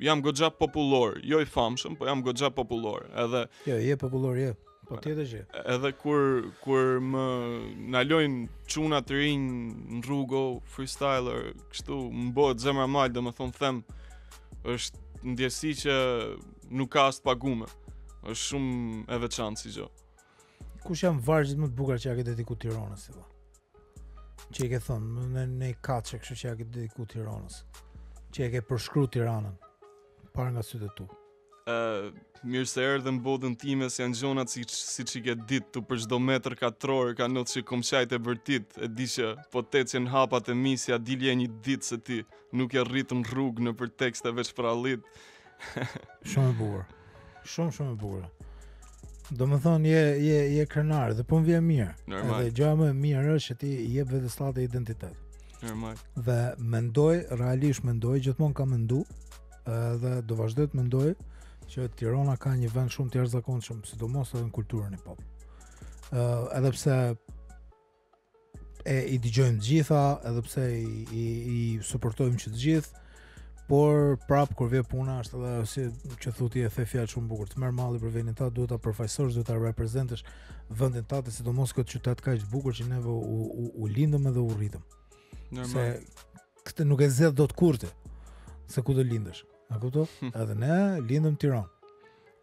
jam goxha popullor, jo i famshëm, po jam goxha popullor. Edhe Jo, je popullor, je. Po tjetër gjë. Edhe kur kur më nalojnë çuna të rinj në rrugë, o, freestyler, kështu më bohet zemra mal, domethënë them është ndjesi që nuk ka as t'pagume. Është shumë e veçantë si gjo. Kush janë vargjet më të bukura që ia ke dediku Tironës ti? Që e ke thon, në në kangë kështu që ia ke dedikuar Tironës. Që e ke përshkru Tironën para nga sytë e tu. Ë, uh, mirë se erdhe n'botën time, s'janë gjonat si siç i ke ditë tu për çdo metër katror, ka ndodhi komçajt e vërtit, e di që po t'ecje në hapat e mi s'ia dilje një ditë se ti nuk je rrit n'rrugë nëpër tekste veç prallit, Shumë e bukur. Shumë shumë e bukur. Domethonë, je, je, je krenar dhe po më vje mirë Normal Dhe gjaja më e mirë është që ti jep vetes tate identitet Normal Dhe mendoj, realisht mendoj, gjithmonë kam mendu Dhe do vazhdoj të mendoj Që Tirona ka një vend shumë të jashtëzakonshëm Sidomos edhe në kulturën hip hop uh, Edhe pse e i dëgjojmë të gjitha, edhe pse i i, i suportojmë që të gjithë, por prap kur vjen puna është edhe ajo siç e the ti e the fjalë shumë bukur. Të merr malli për vendin tat duhet ta përfaqësosh, duhet ta reprezentësh vendin tat, sidomos këtë qytet kaq të bukur që neve u u, u lindëm edhe u rritëm. Normal. Se këtë nuk e zgjedh dot kurrë ti. Se ku do lindësh? A kupto? Edhe ne lindëm Tiron.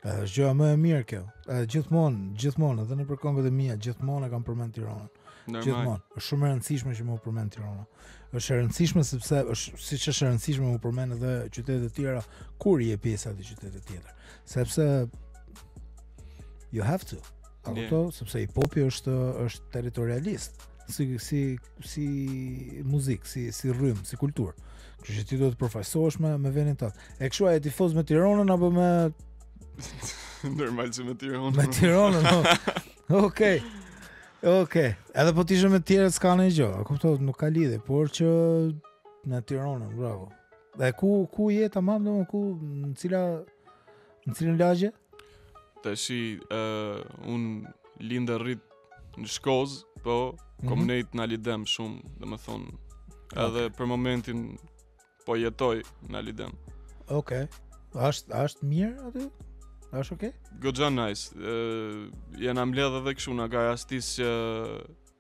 Edhe është gjëja më e mirë kjo. Edhe gjithmonë, gjithmonë edhe nëpër këngët e mia gjithmonë e kam përmend Tironën. Gjithmonë. Është shumë e rëndësishme që me u përmend Tirana. Është e rëndësishme sepse është siç është e rëndësishme me u përmend edhe qytetet e tjera kur je pjesë e atij qytetit tjetër. Sepse you have to. A kupto? Yeah. Sepse hip hopi është është territorialist. Si si si muzikë, si si rrymë, si kulturë. Kështu që ti duhet të përfaqësohesh me me vendin tënd. E kështu a je tifoz me Tironën apo me normal që me Tironën. Me Tironën. No. Okej. Okej. Edhe po t'ishe me të tjerët s'ka ndonjë gjë. A kupton, nuk ka lidhje, por që në Tironën, bravo. Dhe ku ku je tamam domun ku në cila në cilën lagje? Tashi, uh, unë lind e rrit në Shkozë, po, mm -hmm. kom nejt në Ali Dem shumë, domethonë, edhe okay. për momentin po jetoj në Ali Dem. Oke, okay. ashtë asht mirë aty? Ashtë oke? Okay? Good job, nice. Uh, jena mbledh edhe kshu na, ka rastis që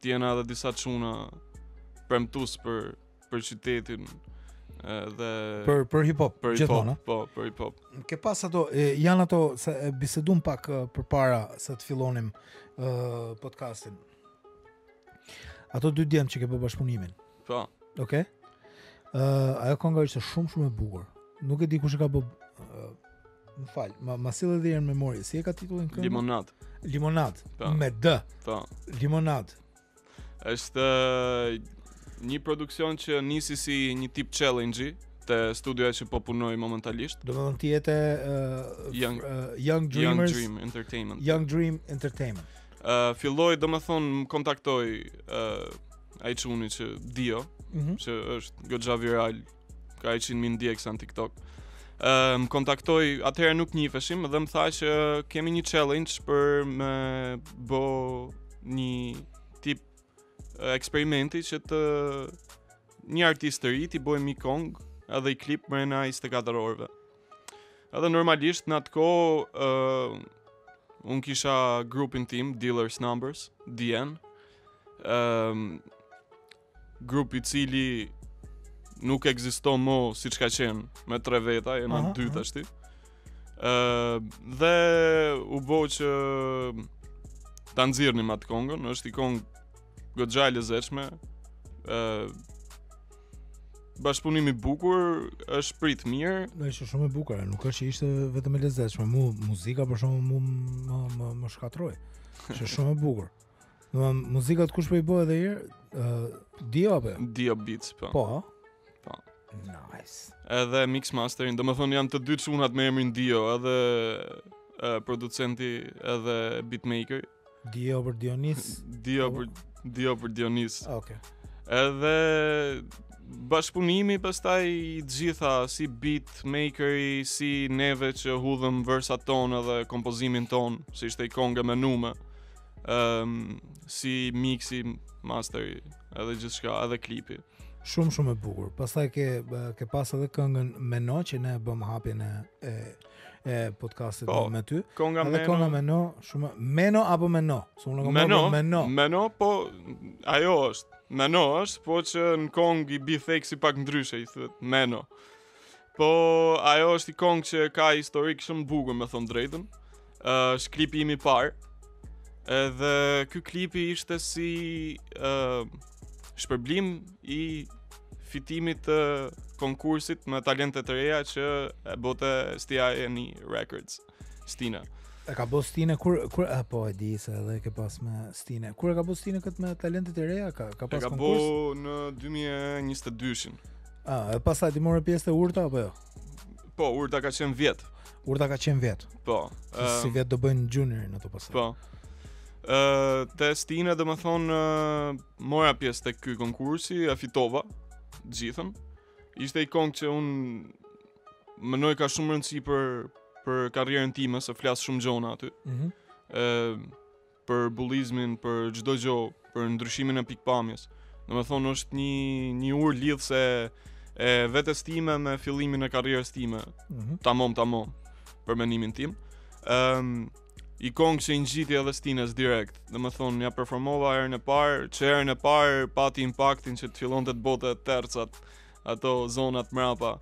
t'jena edhe disa çuna premtus për për qytetin dhe për për hip hop për hip hop po për hip hop ke pas ato e, janë ato se e bisedum pak përpara se të fillonim uh, podcastin ato dy djem që ke bërë bashkëpunimin po okay uh, ajo konga ishte shumë shumë e bukur nuk e di kush e ka bë uh, më fal ma, ma sillë edhe në memorie si e ka titullin këngë limonad limonad po. me d po limonad Është një produksion që nisi si një tip challenge-i te studioja që po punoj momentalisht. Domethonë ti je te uh, young, uh, young Dreamers Young Dream Entertainment. Young Dream Entertainment. Ë uh, filloi domethënë më kontaktoi ë uh, ai çuni që Dio, mm -hmm. që është goxha viral ka 100 mijë ndjekësa në TikTok. Ë uh, më kontaktoi, atëherë nuk njiheshim dhe më tha që kemi një challenge për me bo një tip uh, eksperimenti që ty një artist të ri t'i bëjmë një kong edhe i klip mrena 24 orëve. Edhe normalisht në atë kohë uh, un kisha grupin tim Dealers Numbers, DN. Ëm um, grupi i cili nuk ekziston mo siç ka qenë me tre veta, jemi në dy tash ti. Ë dhe u bo që ta nxirrnim atë kongën, është i kong goxha e lezetshme. Ë bashkëpunim i bukur, është prit mirë. Jo ishte shumë e bukur, nuk është që ishte vetëm e lezetshme, mu muzika për shembull mu më më, më shkatërroi. Është shumë e bukur. Domethënë muzikën kush po e bënte edhe një herë? Ë Dio apo? Dio Beats po. Po. Po. Nice. Edhe mix mastering, domethënë janë të dy çunat me emrin Dio, edhe e, producenti edhe beatmaker. Dio për Dionis. Dio për Dio për Dionis. Okej. Edhe bashkëpunimi pastaj i të gjithave si beat makeri, si neve që hudhëm versat tona edhe kompozimin tonë, si ishte i kongë me nume um, si mixi, masteri, edhe gjithçka, edhe klipi. Shumë, shumë e bukur. Pastaj ke, ke pas edhe këngën Meno që ne bëm hapjen e, e, e podcastit po, me ty. Konga edhe Meno konga Meno, shumë, Meno apo Meno? Së më Meno, Meno. Meno, po, ajo është. Meno është, po që në kongë i bi theksi pak ndryshe, i thotë, Meno. Po, ajo është i kongë që ka historik shumë bukur, me thonë të drejtën. Uh, është klipi im i parë. Edhe ky klipi ishte si uh, shpërblim i fitimit të konkursit me talente të reja që e bote Stine Records. Stine. E ka bo Stine kur kur a po e di se edhe ke pas me Stinen. Kur e ka bo Stine këtë me talentet e reja ka ka pas konkurs? E ka bo në 2022-shin. Ah, e pastaj ti morë pjesë te Urta apo jo? Po, Urta ka qenë vjet. Urta ka qenë vjet. Po. Si, um, si vjet do bëjnë junior në të pastaj. Po. Ë, uh, te Stine domethon uh, mora pjesë te ky konkursi, e fitova gjithën. Ishte i kong që un menoj ka shumë rëndësi për për karrierën time, se flas shumë gjona aty. Ëh. Mm -hmm. për bullizmin, për çdo gjë, për ndryshimin e pikëpamjes. Domethënë është një një urë lidhëse e vetes time me fillimin e karrierës time. Mm -hmm. Tamam, tamam për mendimin tim. Ëm um, i kongë që i ngjiti edhe Stines direkt. Domethonë, ia performova herën e parë, që herën e parë pati impaktin që të fillon të, të bote tercat ato zonat mrapa.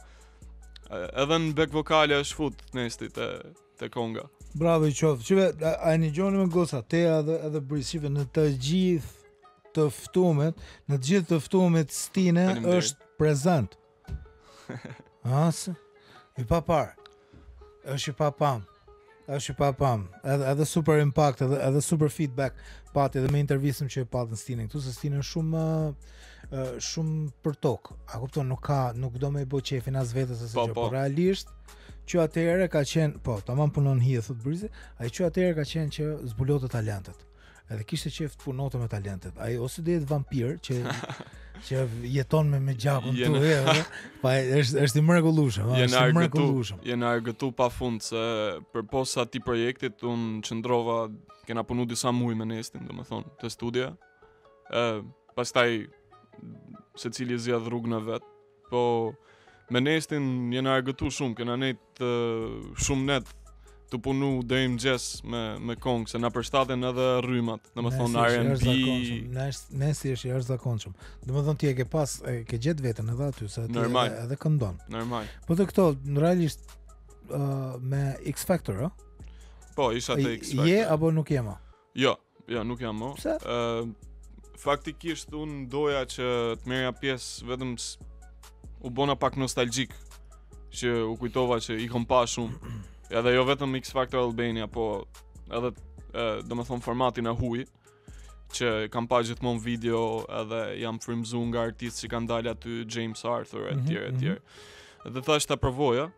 edhe në back vokale është fut Nesti te te konga. Bravo i qoftë. Çive ai një gjoni me goca, te edhe edhe Brizi, ve, në të gjithë të ftumet, në të gjithë të ftumet Stine është prezent. Është i paparë. Është i papam. Është i papam. Edhe edhe super impact, edhe edhe super feedback pati edhe me intervistën që e patën Stinen këtu, se Stine është shumë uh, shumë përtokë. A kupton, nuk ka nuk do me i bo qefin as vetes as po, gjë, po. por realisht që atëherë ka qenë, po, tamam punon hije thot Brizi, ai që atëherë ka qenë që zbulonte talentet. Edhe kishte qef të punote me talentet. Ai ose do jetë vampir që që jeton me me gjakun tonë edhe, po është është i mrekullueshëm, është i mrekullueshëm. Jena argëtu pafund se përpos atij projektit un qëndrova kena punu disa muaj me Nestin, domethënë te studia. Ë, pastaj secili zgjodh rrugën e vet. Po me Nestin jena argëtu shumë, kena nejt uh, shumë net tu punu deri mëngjes me, me kongë, se na përshtaten edhe rrymat, domethonë R&B. Nesti është i jashtëzakonshëm. Domethonë ti e ke pas, e ke gjet veten edhe aty, se ti edhe, edhe këndon. Normal. Po te këto, ne realisht, uh, me X Factor, o? Po, isha te X Factor. Je apo nuk je ma? Jo, jo, nuk jam mo. Pse? Ë faktikisht un doja që të merrja pjesë vetëm u bona pak nostalgjik që u kujtova që i kom pa shumë. Edhe jo vetëm X Factor Albania, po edhe domethonë formatin e huj që kam pa gjithmonë video edhe jam frymëzu nga artistë që kanë dalë aty James Arthur e tjerë e mhm, tjerë. Mhm. Dhe thashë ta provoja,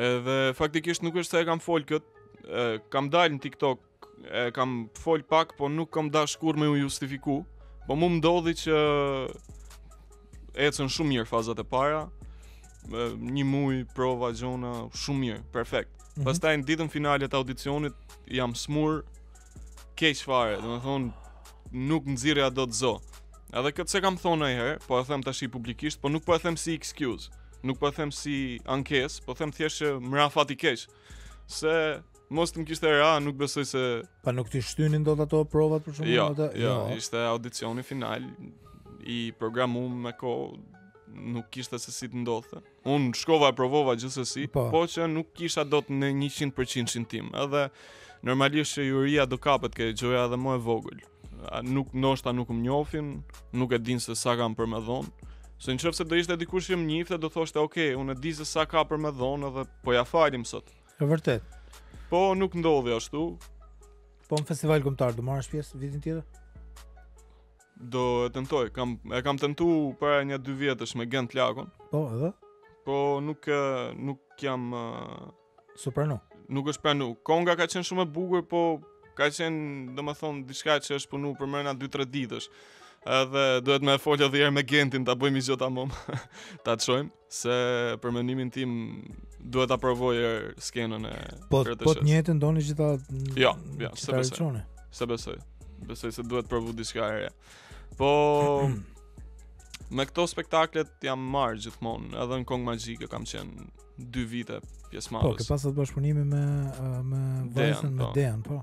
Edhe faktikisht nuk është se e kam fol kët, e, kam dalë në TikTok, e kam fol pak, po nuk kam dash kurrë me u justifiku. Po mu më ndodhi që ecën shumë mirë fazat e para. Një muj prova gjona shumë mirë, perfekt. Mm -hmm. Pastaj në ditën finale të audicionit jam smur keq fare, domethonë nuk nxirrja dot zo. Edhe këtë s'e kam thonë naiherë, po e them tashi publikisht, po nuk po e them si excuse. nuk po e them si ankesë, po them thjesht që më ra fati i keq. Se mos të më kishte ra, nuk besoj se Po nuk t'i shtynin dot ato provat për shkak jo, ato. Jo, jo, ishte audicioni final i programuar me kohë nuk kishte se si të ndodhte. Un shkova e provova gjithsesi, po. po që nuk isha dot në 100%-shin tim. Edhe normalisht që juria do kapet ke gjoja edhe mo e vogël. nuk ndoshta nuk më njofin, nuk e din se sa kam për me dhon. Se në qoftë se do ishte dikush që më njifte, do thoshte, ok, unë e di se sa ka për me dhon edhe po ja falim sot. E vërtetë. Po nuk ndodhi ashtu. Po në festival kombëtar, do marrësh pjesë vitin tjetër? Do e tentoj, kam, e kam tentu para një dy vjetësh me Gent Lakon. Po, edhe? Po nuk, nuk jam... Uh S'u pranu. Nuk është pranu. Konga ka qenë shumë e bukur, po ka qenë, domethonë, diçka që është punu për mrena 2-3 ditësh. Edhe duhet me e folë edhe i herë me Gentin, ta bëjmë një gjë tamam, ta të shojmë, se për mendimin tim duhet ta provoj i herë skenën e po, kretëshës. Po të njëtën do në gjitha ja, ja, s'e besoj, s'e besoj, besoj se duhet provu diçka e re. Po, me këto spektaklet jam marrë gjithmonë, edhe në Kongë Magjike kam qenë 2 vite pjesëmarrës. Po, ke pasur bashkëpunime me me vajzën me po. Dean, po.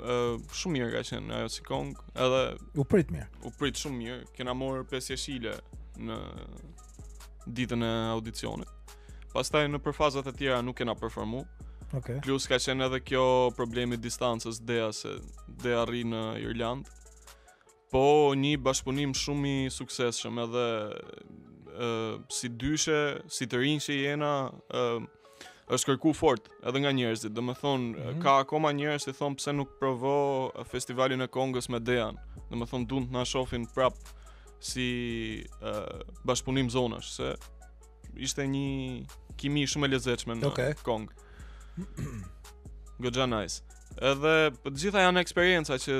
Ë shumë mirë ka qenë ajo si kongë, edhe u prit mirë. U prit shumë mirë. Kena marrë pesë jeshile në ditën e audicionit. Pastaj nëpër fazat e tjera nuk kena performu. Okej. Okay. Plus ka qenë edhe kjo problemi i distancës Dea se Dea rri në Irlandë. Po, një bashkëpunim shumë i suksesshëm edhe ë si dyshe, si të rinj që jena, ë është kërku fort edhe nga njerëzit. Domethonë, mm -hmm. ka akoma njerëz që thonë pse nuk provo festivalin e Kongës me Dean. Domethonë, dun të na shofin prap si ë bashkëpunim zonash, se ishte një kimi shumë e lezetshme në okay. kongë. Goxha nice. Edhe të gjitha janë eksperienca që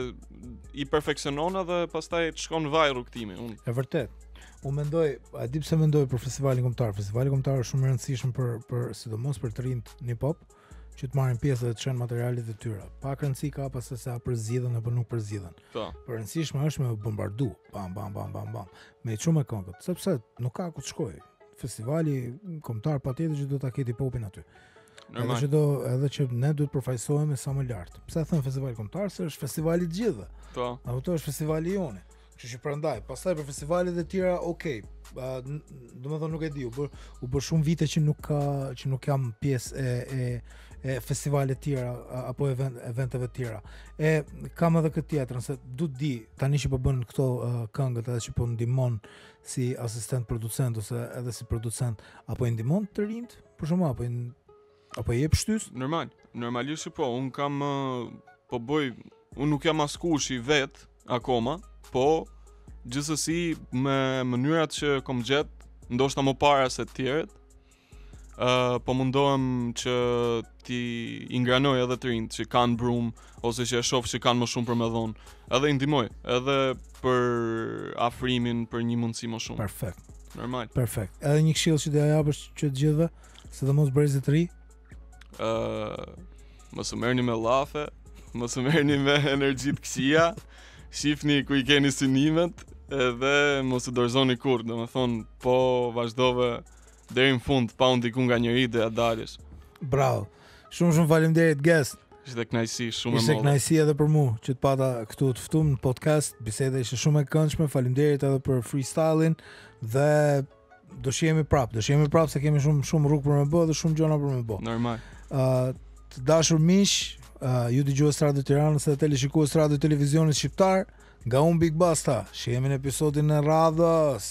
i perfeksionon edhe pastaj të shkon vaj rrugëtimi. E vërtetë. Unë mendoj, a di pse mendoj për festivalin kombëtar? Festivali kombëtar është shumë i rëndësishëm për për sidomos për të rinjtë në pop. Ëh, që të marrin pjesë dhe të çojnë materialet e tyre. Pak rëndësi ka pastaj a përzgjidhen apo nuk përzgjidhen. Po. Po e rëndësishme është me bombardu, bam bam bam bam bam. Me çu këngët, sepse nuk ka ku të shkojë. Festivali kombëtar patjetër që do ta ketë popin aty. Normal. Edhe që do, edhe që ne duhet të përfaqësohemi sa më lart. Pse thonë festival kombëtar se është festivali i gjithëve. Po. Apo është festivali jonë. Kështu që prandaj, pastaj për festivalet e tjera, ok. Domethonë nuk e di, u bë u bë shumë vite që nuk ka që nuk jam pjesë e e e festivaleve të tjera apo event, eventeve të tjera. E kam edhe këtë tjetrën se du të di tani që po bën këto uh, këngët edhe që po ndihmon si asistent producent ose edhe si producent apo i ndihmon të rinjtë, për shkak apo i A po jep shtys? Normal, normalisht që po. Un kam po bëj, un nuk jam askush i vet akoma, po gjithsesi me mënyrat që kom gjet, ndoshta më para se të tjerët, ë uh, po mundohem që ti ingranoj edhe të rinjtë që kanë brum ose që e shoh që kanë më shumë për me dhon. Edhe i ndihmoj, edhe për afrimin, për një mundësi më shumë. Perfekt. Normal. Perfekt. Edhe një këshill që do ja japësh që të gjithëve? Sidomos brezit të ri. Ë, uh, mos u merrni me llafe, mos u merrni me energji të këqija. Shifni ku i keni synimet dhe mos u dorëzoni kurrë, domethënë po vazhdove deri në fund patjetër diku nga njëri do ja dalësh. Bravo. Shumë shumë faleminderit guest. Ishte kënaqësi shumë e madhe. Ishte kënaqësi edhe për mua që të pata këtu të ftuar në podcast. Biseda ishte shumë e këndshme. Faleminderit edhe për freestyle-in dhe do shihemi prap, do shihemi prap se kemi shumë shumë rrugë për me bë dhe shumë gjëra për me bë. Normal. Ë uh, të dashur miq, uh, ju dëgjues të Radio Tiranës dhe teleshikues të Radio Televizionit Shqiptar, nga un Big Basta. Shihemi në episodin e radhës.